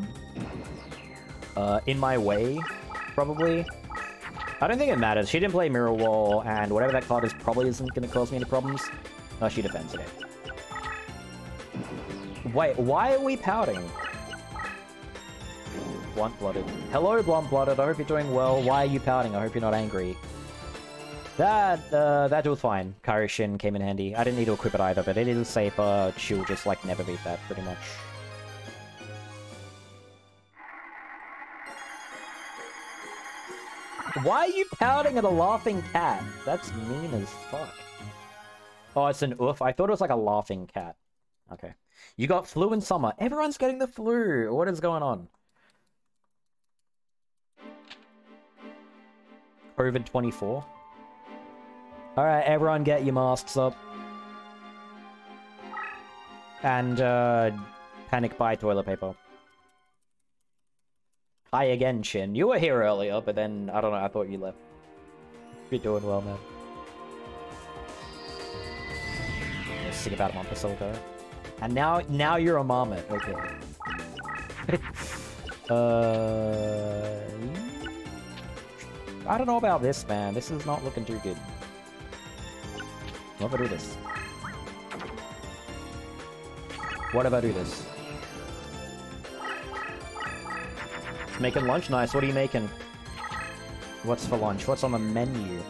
uh, in my way, probably. I don't think it matters. She didn't play Mirror Wall, and whatever that card is probably isn't to cause me any problems. Oh, she defends it. Wait, why are we pouting? Blunt-blooded. Hello, blunt-blooded. I hope you're doing well. Why are you pouting? I hope you're not angry. That, uh, that was fine. Kairyu came in handy. I didn't need to equip it either, but it is safer. She'll just, like, never beat that, pretty much. Why are you pouting at a laughing cat? That's mean as fuck. Oh, it's an oof. I thought it was like a laughing cat. Okay. You got flu in summer. Everyone's getting the flu. What is going on? COVID-24. Alright, everyone get your masks up. And, uh, panic buy toilet paper. Hi again, Chin. You were here earlier, but then, I don't know, I thought you left. You're doing well, man. Sick about a month or so ago. And now, now you're a marmot. Okay. uh... I don't know about this, man. This is not looking too good. What if I do this? What if I do this? Making lunch? Nice. What are you making? What's for lunch? What's on the menu?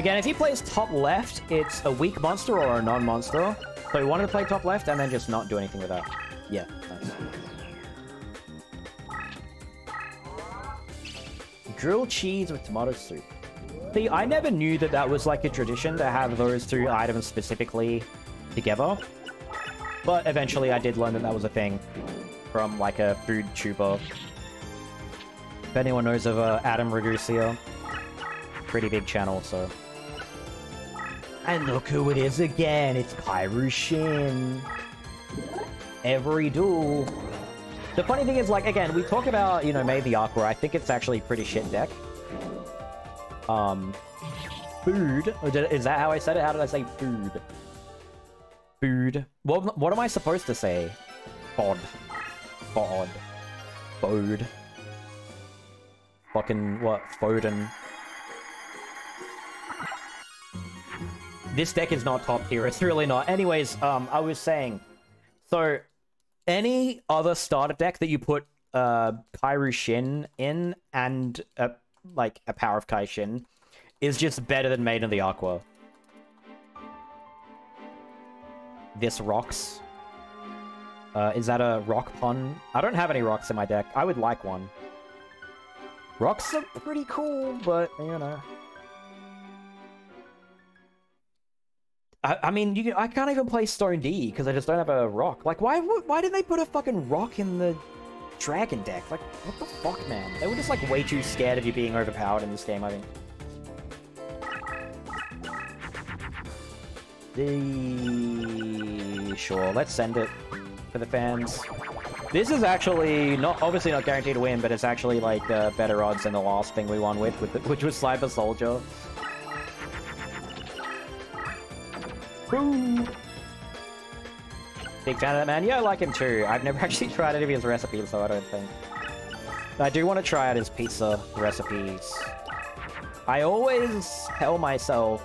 Again, if he plays top left, it's a weak monster or a non-monster. So he wanted to play top left and then just not do anything with that. Yeah, nice. Grilled cheese with tomato soup. See, I never knew that that was like a tradition to have those two items specifically together. But eventually I did learn that that was a thing from like a food tuber. If anyone knows of uh, Adam Ragusea, pretty big channel, so. And look who it is again, it's Kairyu-Shin. Every duel the funny thing is, like, again, we talk about, you know, Maiden of the Aqua. I think it's actually pretty shit deck. Um, food. Is that how I said it? How did I say food? Food. What, what am I supposed to say? Bod. Bod. Bod. Fucking, what? Foden. This deck is not top tier. It's really not. Anyways, um, I was saying, so any other starter deck that you put uh Kairyu-Shin in and a, like a Power of Kai Shin is just better than Maiden of the Aqua. This rocks. Uh, is that a rock pun? I don't have any rocks in my deck. I would like one. Rocks are pretty cool, but, you know. I, I mean, you can, I can't even play Stone D because I just don't have a rock. Like, why why did they put a fucking rock in the dragon deck? Like, what the fuck, man? They were just like way too scared of you being overpowered in this game, I think. The... Sure, let's send it for the fans. This is actually not obviously not guaranteed to win, but it's actually like better odds than the last thing we won with, with the, which was Cyber Soldier. Big fan of that man. Yeah, I like him too. I've never actually tried any of his recipes, so I don't think. I do want to try out his pizza recipes. I always tell myself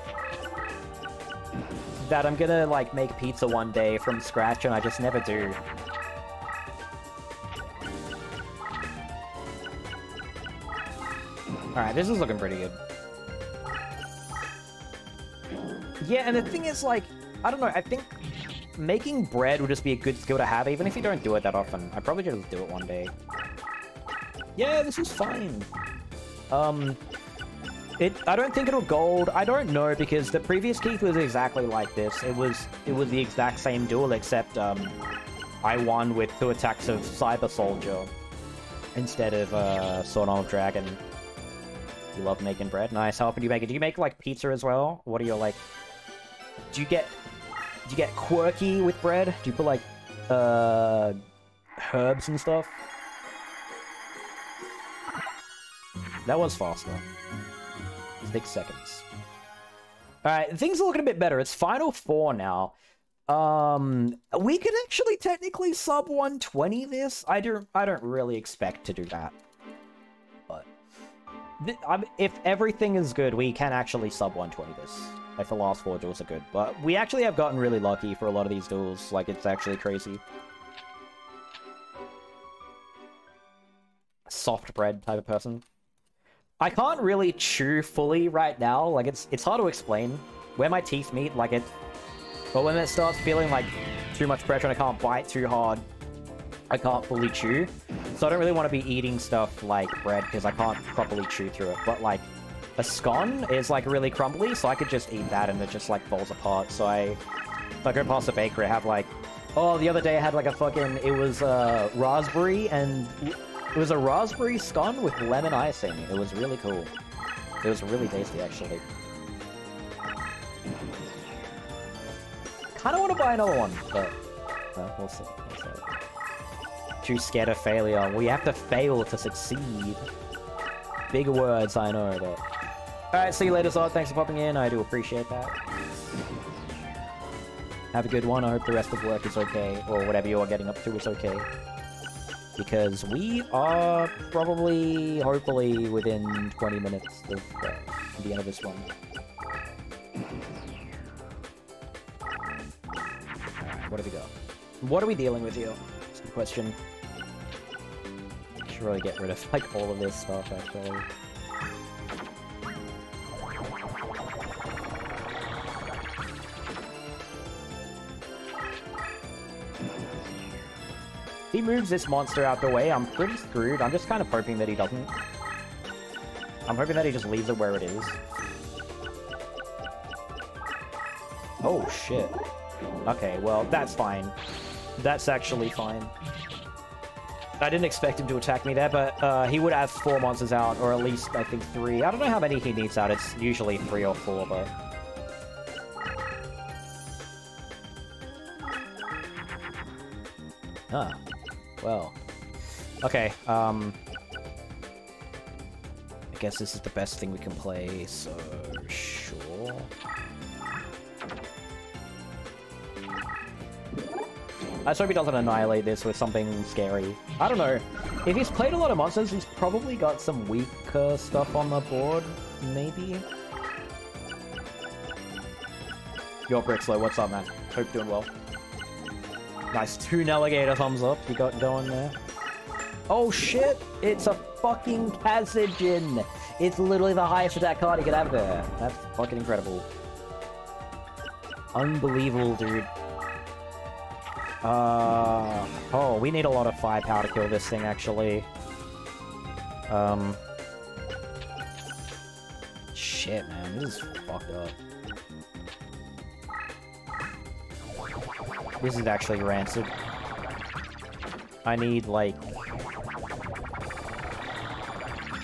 that I'm gonna, like, make pizza one day from scratch, and I just never do. Alright, this is looking pretty good. Yeah, and the thing is, like, I don't know, I think making bread would just be a good skill to have, even if you don't do it that often. I probably just do it one day. Yeah, this is fine. Um, it. I don't think it'll gold. I don't know because the previous Keith was exactly like this. It was it was the exact same duel except um, I won with two attacks of Cyber Soldier instead of uh, Sword Arm Dragon. You love making bread. Nice. How often do you make it? Do you make like pizza as well? What are your like? Do you get do you get quirky with bread? Do you put like uh herbs and stuff? That was faster. Six seconds. Alright, things are looking a bit better. It's Final Four now. Um, we could actually technically sub 120 this. I don't, I don't really expect to do that. But, if everything is good, we can actually sub 120 this. If the last four duels are good. But we actually have gotten really lucky for a lot of these duels. Like, it's actually crazy. Soft bread type of person. I can't really chew fully right now. Like, it's it's hard to explain. Where my teeth meet, like, it... But when it starts feeling like too much pressure and I can't bite too hard, I can't fully chew. So I don't really want to be eating stuff like bread because I can't properly chew through it. But, like, a scone is, like, really crumbly, so I could just eat that and it just, like, falls apart. So I... If I go past the bakery, I have, like... Oh, the other day I had, like, a fucking... It was, uh, raspberry and it was a raspberry scone with lemon icing. It was really cool. It was really tasty, actually. Kind of want to buy another one, but uh, we'll, see. we'll see. Too scared of failure. We have to fail to succeed. Big words, I know, but... Alright, see you later, Zod. Thanks for popping in. I do appreciate that. Have a good one. I hope the rest of work is okay, or whatever you're getting up to is okay because we are probably, hopefully, within 20 minutes of uh, the end of this one. what have we got? What are we dealing with here? That's the question. Should really get rid of, like, all of this stuff, actually. He moves this monster out the way, I'm pretty screwed. I'm just kind of hoping that he doesn't. I'm hoping that he just leaves it where it is. Oh, shit. Okay, well, that's fine. That's actually fine. I didn't expect him to attack me there, but uh, he would have four monsters out, or at least, I think, three. I don't know how many he needs out. It's usually three or four, but... Huh. Well. Okay, um... I guess this is the best thing we can play, so... Sure. Let's hope he doesn't annihilate this with something scary. I don't know. If he's played a lot of monsters, he's probably got some weaker stuff on the board, maybe? Yo, Brixlow, what's up, man? Hope you're doing well. Nice two Neligator thumbs up you got going there. Oh shit! It's a fucking Kassadin! It's literally the highest attack card you could have there. That's fucking incredible. Unbelievable, dude. Uh, oh, we need a lot of firepower to kill this thing, actually. Um... Shit, man, this is fucked up. This is actually rancid. I need, like...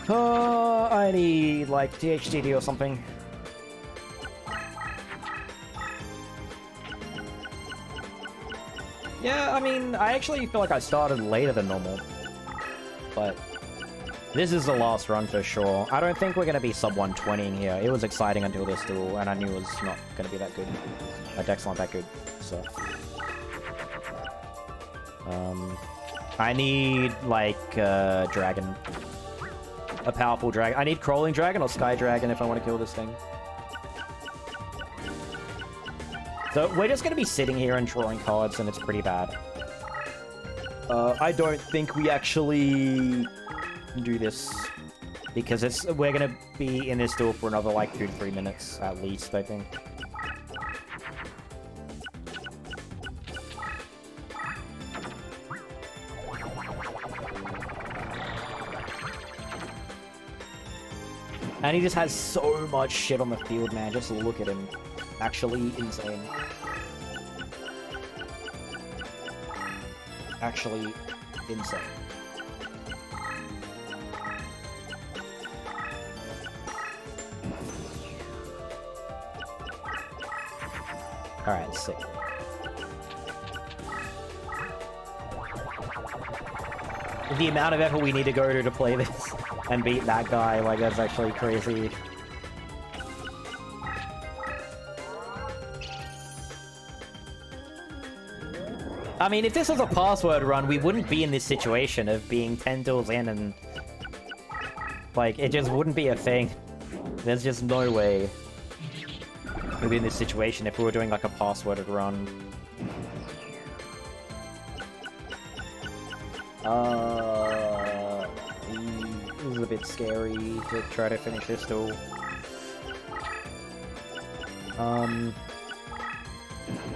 Uh, I need, like, THTD or something. Yeah, I mean, I actually feel like I started later than normal. But this is the last run for sure. I don't think we're going to be sub 120 in here. It was exciting until this duel, and I knew it was not going to be that good. My deck's not that good, so... Um, I need, like, uh, dragon. A powerful dragon. I need crawling dragon or sky dragon if I want to kill this thing. So we're just going to be sitting here and drawing cards, and it's pretty bad. Uh, I don't think we actually can do this because it's we're going to be in this duel for another like two three minutes at least, I think. And he just has so much shit on the field, man. Just look at him actually insane. Actually insane. Alright, sick. The amount of effort we need to go to to play this and beat that guy, like, that's actually crazy. I mean, if this was a password run, we wouldn't be in this situation of being 10 duels in and... Like, it just wouldn't be a thing. There's just no way we'd be in this situation if we were doing, like, a passworded run. Uh... Bit scary to try to finish this duel. Um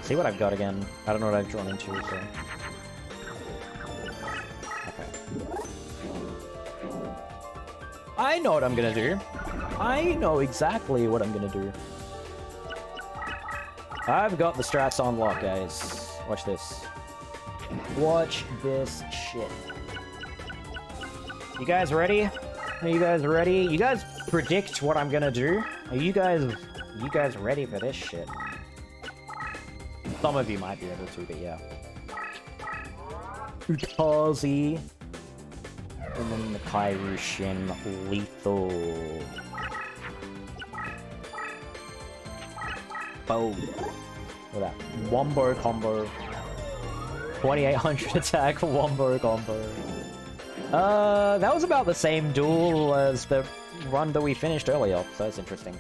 see what I've got again. I don't know what I've drawn into, so... Okay. I know what I'm gonna do. I know exactly what I'm gonna do. I've got the strats on lock, guys. Watch this. Watch this shit. You guys ready? Are you guys ready? You guys predict what I'm gonna do? Are you guys... You guys ready for this shit? Some of you might be able to, but yeah. Utazi. And then the Kairyu-Shin Lethal. Boom. Look at that. Wombo combo. 2800 attack, wombo combo. Uh, that was about the same duel as the run that we finished earlier, so that's interesting.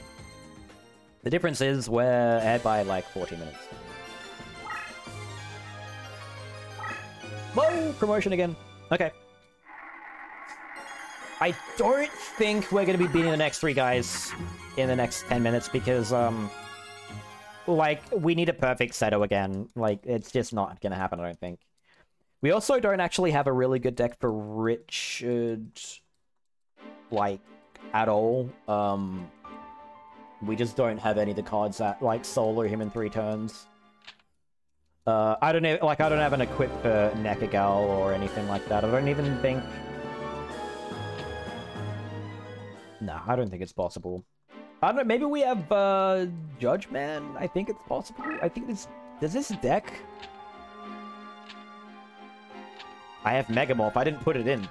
The difference is we're ahead by like 40 minutes. Whoa! Promotion again. Okay. I don't think we're going to be beating the next three guys in the next 10 minutes because, um... Like, we need a perfect Seto again. Like, it's just not going to happen, I don't think. We also don't actually have a really good deck for Richard... Like, at all. Um... We just don't have any of the cards that, like, solo him in three turns. Uh, I don't know, like, I don't have an equip for Nekogal or anything like that. I don't even think... Nah, I don't think it's possible. I don't know, maybe we have, uh, Judge Man? I think it's possible. I think this... Does this deck... I have Megamorph. I didn't put it in.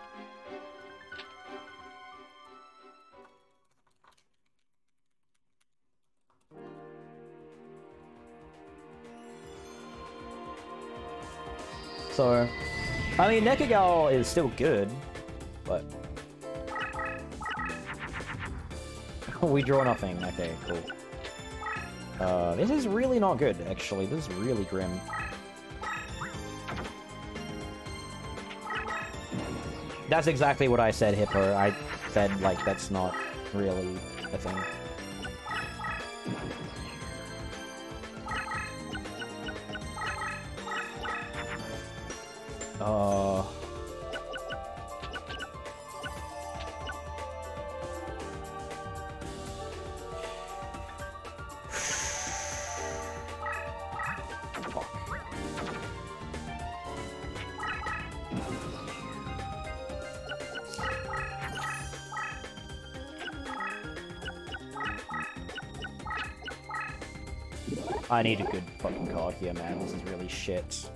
So, I mean, Nekogal is still good, but... we draw nothing. Okay, cool. Uh, this is really not good, actually. This is really grim. That's exactly what I said, Hippo. I said, like, that's not really a thing. Uh... I need a good fucking card here, man. This is really shit.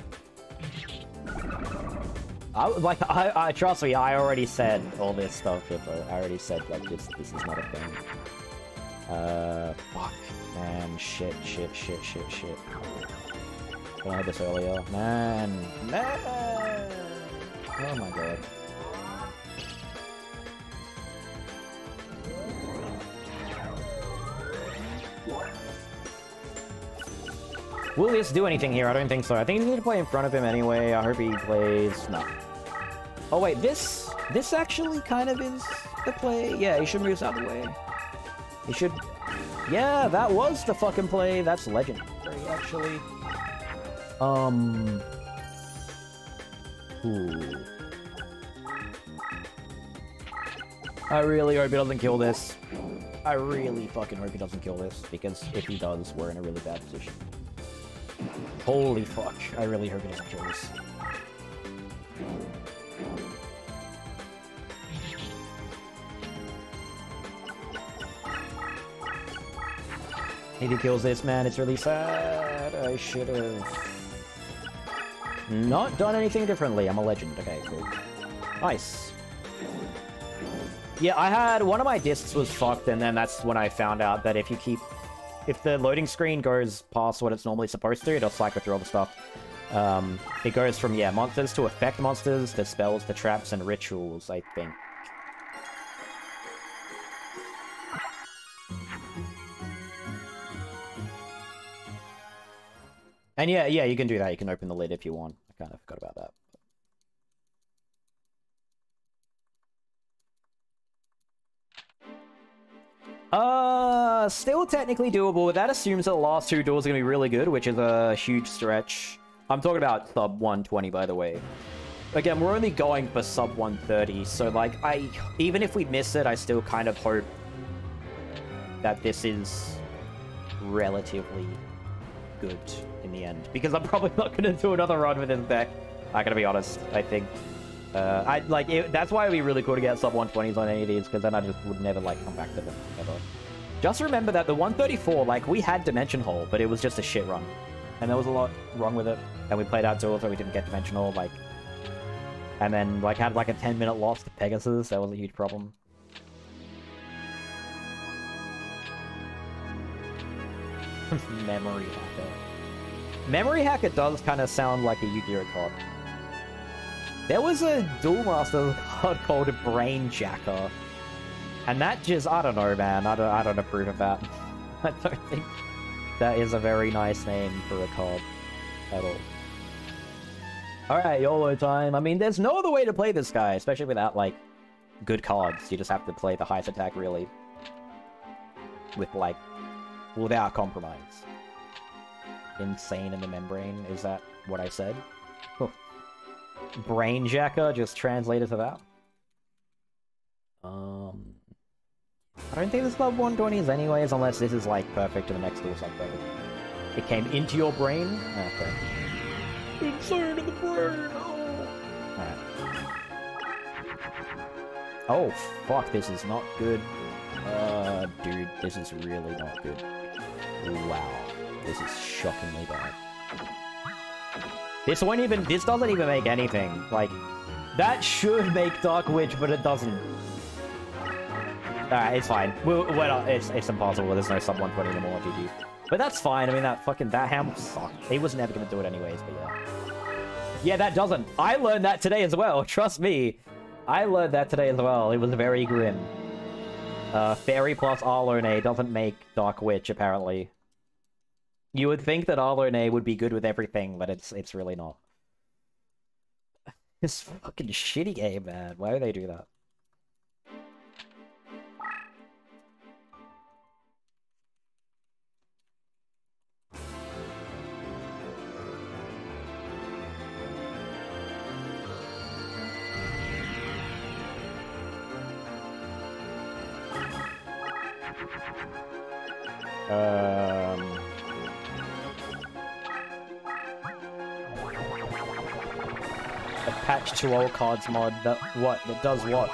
I like I, I trust me. I already said all this stuff. Hippo. I already said like this. This is not a thing. Uh, fuck, man, shit, shit, shit, shit, shit. I had this earlier, man, man. Oh my god. Will this do anything here? I don't think so. I think he's to play in front of him anyway. I hope he plays... No. Oh, wait. This... This actually kind of is the play. Yeah, he should move out of the way. He should... Yeah, that was the fucking play. That's legendary, actually. Um... Ooh. I really hope he doesn't kill this. I really fucking hope he doesn't kill this, because if he does, we're in a really bad position. Holy fuck. I really hope he doesn't kill. If he kills this, man, it's really sad. I should have not done anything differently. I'm a legend. Okay, cool. Nice. Yeah, I had... One of my discs was fucked, and then that's when I found out that if you keep if the loading screen goes past what it's normally supposed to, it'll cycle through all the stuff. Um, it goes from, yeah, monsters to effect monsters, to spells, to traps, and rituals, I think. And yeah, yeah, you can do that. You can open the lid if you want. Still technically doable, but that assumes that the last two doors are going to be really good, which is a huge stretch. I'm talking about sub 120, by the way. Again, we're only going for sub 130, so, like, I... Even if we miss it, I still kind of hope that this is relatively good in the end. Because I'm probably not going to do another run with this deck. I gotta be honest, I think. Uh, I like it, that's why it'd be really cool to get sub 120s on any of these, because then I just would never like come back to them ever. Just remember that the 134, like we had Dimension Hole, but it was just a shit run, and there was a lot wrong with it. And we played out duels where we didn't get Dimension Dimensional, like, and then like had like a 10 minute loss to Pegasus. That was a huge problem. Memory Hacker. Memory Hacker does kind of sound like a Yu-Gi-Oh card. There was a Duel Master card called Brain Jacker. And that just, I don't know, man. I don't, I don't approve of that. I don't think that is a very nice name for a card at all. Alright, YOLO time. I mean, there's no other way to play this guy, especially without, like, good cards. You just have to play the highest attack, really. With, like, without compromise. Insane in the membrane, is that what I said? Brainjacker, just translated to that. Um, I don't think this is level 120s anyways, unless this is like perfect to the next like perfect. It came into your brain? Okay. Inside of the brain! Oh. Right. oh, fuck, this is not good. Uh, dude, this is really not good. Wow. This is shockingly bad. This won't even- this doesn't even make anything. Like, that should make Dark Witch, but it doesn't. Alright, it's fine. We're, we're not, it's, it's impossible. There's no sub 120 anymore, GG. But that's fine. I mean, that fucking, that ham sucked. He was never gonna do it anyways, but yeah. Yeah, that doesn't. I learned that today as well. Trust me. I learned that today as well. It was very grim. Uh, Fairy plus Arlownay doesn't make Dark Witch, apparently. You would think that Arlownay would be good with everything, but it's it's really not. This fucking shitty game, man. Why would they do that? Um... A patch to all cards mod that what? That does what?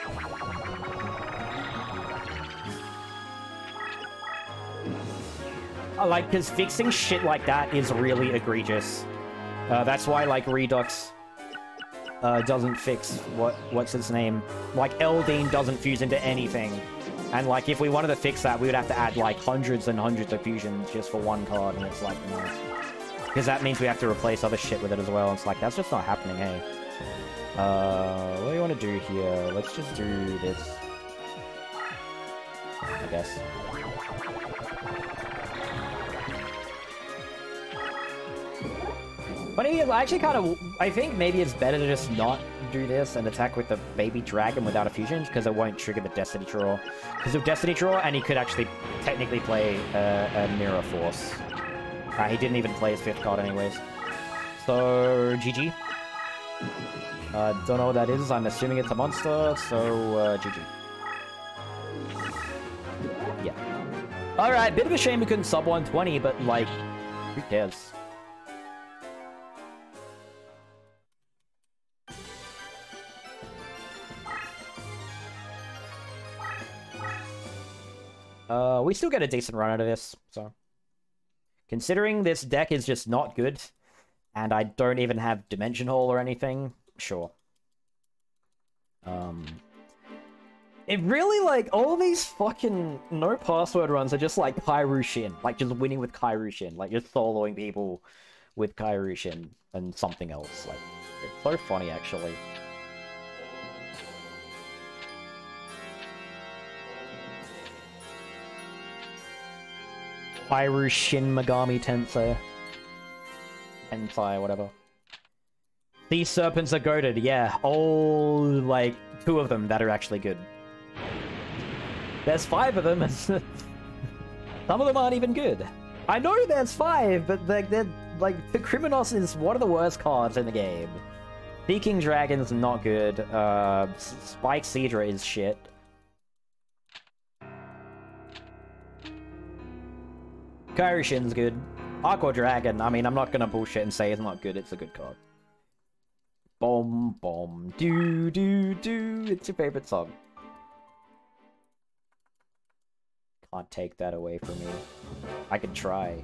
I like, because fixing shit like that is really egregious. Uh, that's why, like, Redux uh, doesn't fix what what's its name. Like, Eldeen doesn't fuse into anything. And, like, if we wanted to fix that, we would have to add, like, hundreds and hundreds of fusions just for one card, and it's like, no. Because that means we have to replace other shit with it as well. And It's like, that's just not happening, hey. Uh, what do you want to do here? Let's just do this. I guess. Funny, I actually kind of, I think maybe it's better to just not do this and attack with the baby dragon without a fusion, because it won't trigger the Destiny Draw. Because of Destiny Draw, and he could actually technically play uh, a Mirror Force. Uh, he didn't even play his fifth card anyways. So, GG. Uh, don't know what that is. I'm assuming it's a monster, so uh, GG. Yeah. Alright, bit of a shame we couldn't sub 120, but like, who cares? Uh, we still get a decent run out of this, so. Considering this deck is just not good, and I don't even have Dimension Hole or anything, sure. Um, it really, like, all these fucking no password runs are just like Kairyu-Shin. Like, just winning with Kairyu-Shin. Like, just soloing people with Kairyu-Shin and something else. Like, it's so funny, actually. Kairyu-Shin Megami Tensei. Tensei, whatever. These serpents are goaded, yeah. All, like, two of them that are actually good. There's five of them, and some of them aren't even good. I know there's five, but they're, they're like, the Criminos is one of the worst cards in the game. Speaking Dragon's not good. Uh, Spike Seadra is shit. Kairyu good. Aqua Dragon, I mean, I'm not gonna bullshit and say it's not good, it's a good card. Bomb, bomb, do, do, do. It's your favorite song. Can't take that away from me. I can try.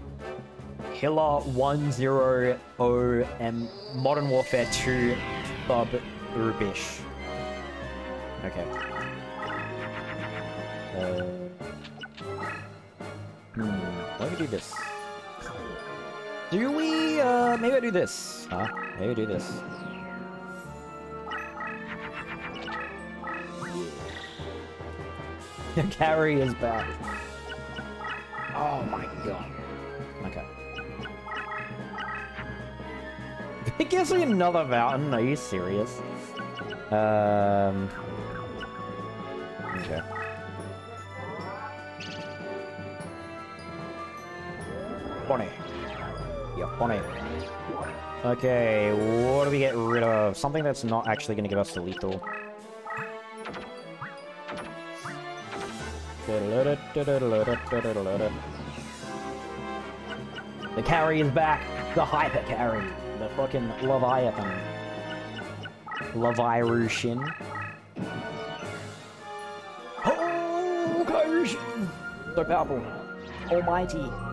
Hilla 100M Modern Warfare 2 Thub Rubish. Okay. Uh, hmm, let me do this. Do we, uh, maybe I do this. Huh? Maybe I do this. Carry is back. Oh my god. Okay. It gives me another mountain. Are you serious? Um. Okay. Yeah, funny. Okay, what do we get rid of? Something that's not actually going to give us the lethal. The carry is back. The hyper carry. The fucking Leviathan. Levirushin. Oh, Kairyu-Shin! So powerful. Almighty.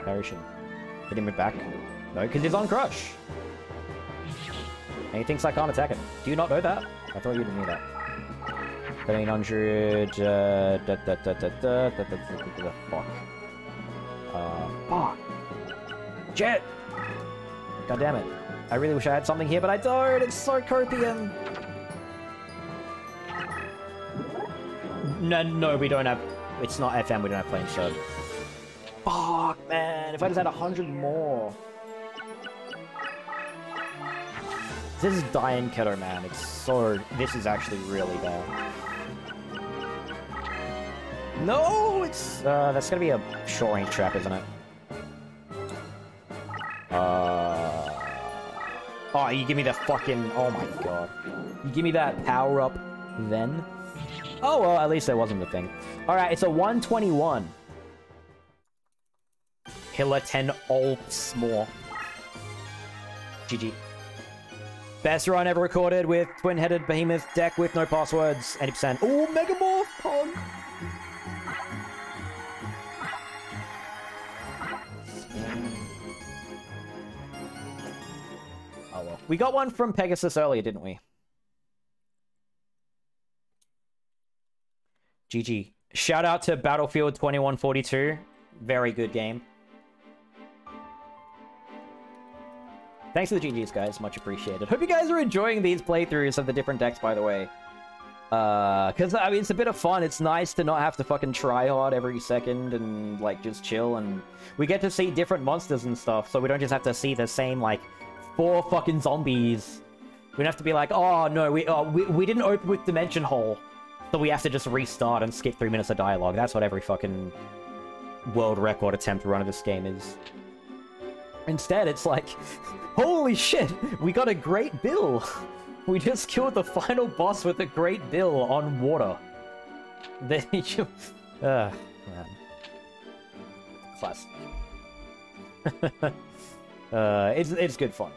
Kairyu-Shin. Hit him back. No, because he's on Crush. And he thinks I can't attack him. Do you not know that? I thought you didn't know that. 1300, uh, da, da, da, da, da, da, da, da, da, fuck. Uh, fuck. Jet! God damn it. I really wish I had something here, but I don't! It's so Copium! No, no, we don't have... It's not FM, we don't have playing sub. Fuck, man! If I just had a hundred more! This is dying Killer, man. It's so... This is actually really bad. No, it's... Uh, that's gonna be a short range trap, isn't it? Uh... Oh, you give me the fucking... Oh my god. You give me that power up then? Oh, well, at least that wasn't the thing. Alright, it's a 121 killer 10 alts more. GG. Best run ever recorded with twin-headed behemoth deck with no passwords. 80%. Oh, Megamorph! Pong. Oh well. We got one from Pegasus earlier, didn't we? GG. Shout out to Battlefield 2142. Very good game. Thanks to the GGs, guys. Much appreciated. Hope you guys are enjoying these playthroughs of the different decks, by the way. Uh, because, I mean, it's a bit of fun. It's nice to not have to fucking try hard every second and, like, just chill. And we get to see different monsters and stuff, so we don't just have to see the same, like, four fucking zombies. We don't have to be like, oh, no, we, oh, we, we didn't open with Dimension Hole. So we have to just restart and skip three minutes of dialogue. That's what every fucking world record attempt run of this game is. Instead, it's like, holy shit, we got a great bill. We just killed the final boss with a great bill on water. Then you... Uh, man. Classic. uh, it's, it's good fun.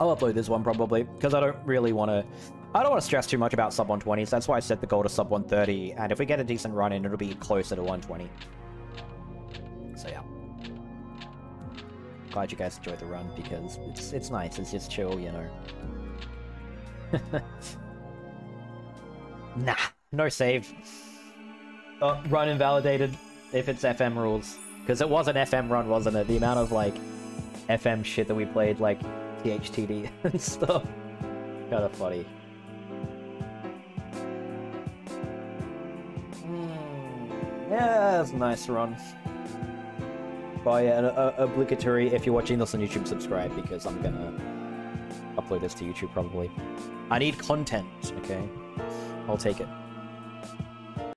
I'll upload this one probably, because I don't really want to... I don't want to stress too much about sub 120s, that's why I set the goal to sub 130, and if we get a decent run in, it'll be closer to 120. So yeah. Glad you guys enjoyed the run, because it's, it's nice, it's just chill, you know. nah, no save. Oh, run invalidated if it's FM rules. Because it was an FM run, wasn't it? The amount of, like, FM shit that we played, like, THTD and stuff. Kind of funny. Yeah, that's a nice run. But yeah, uh, obligatory, if you're watching this on YouTube, subscribe, because I'm gonna upload this to YouTube probably. I need content, okay? I'll take it.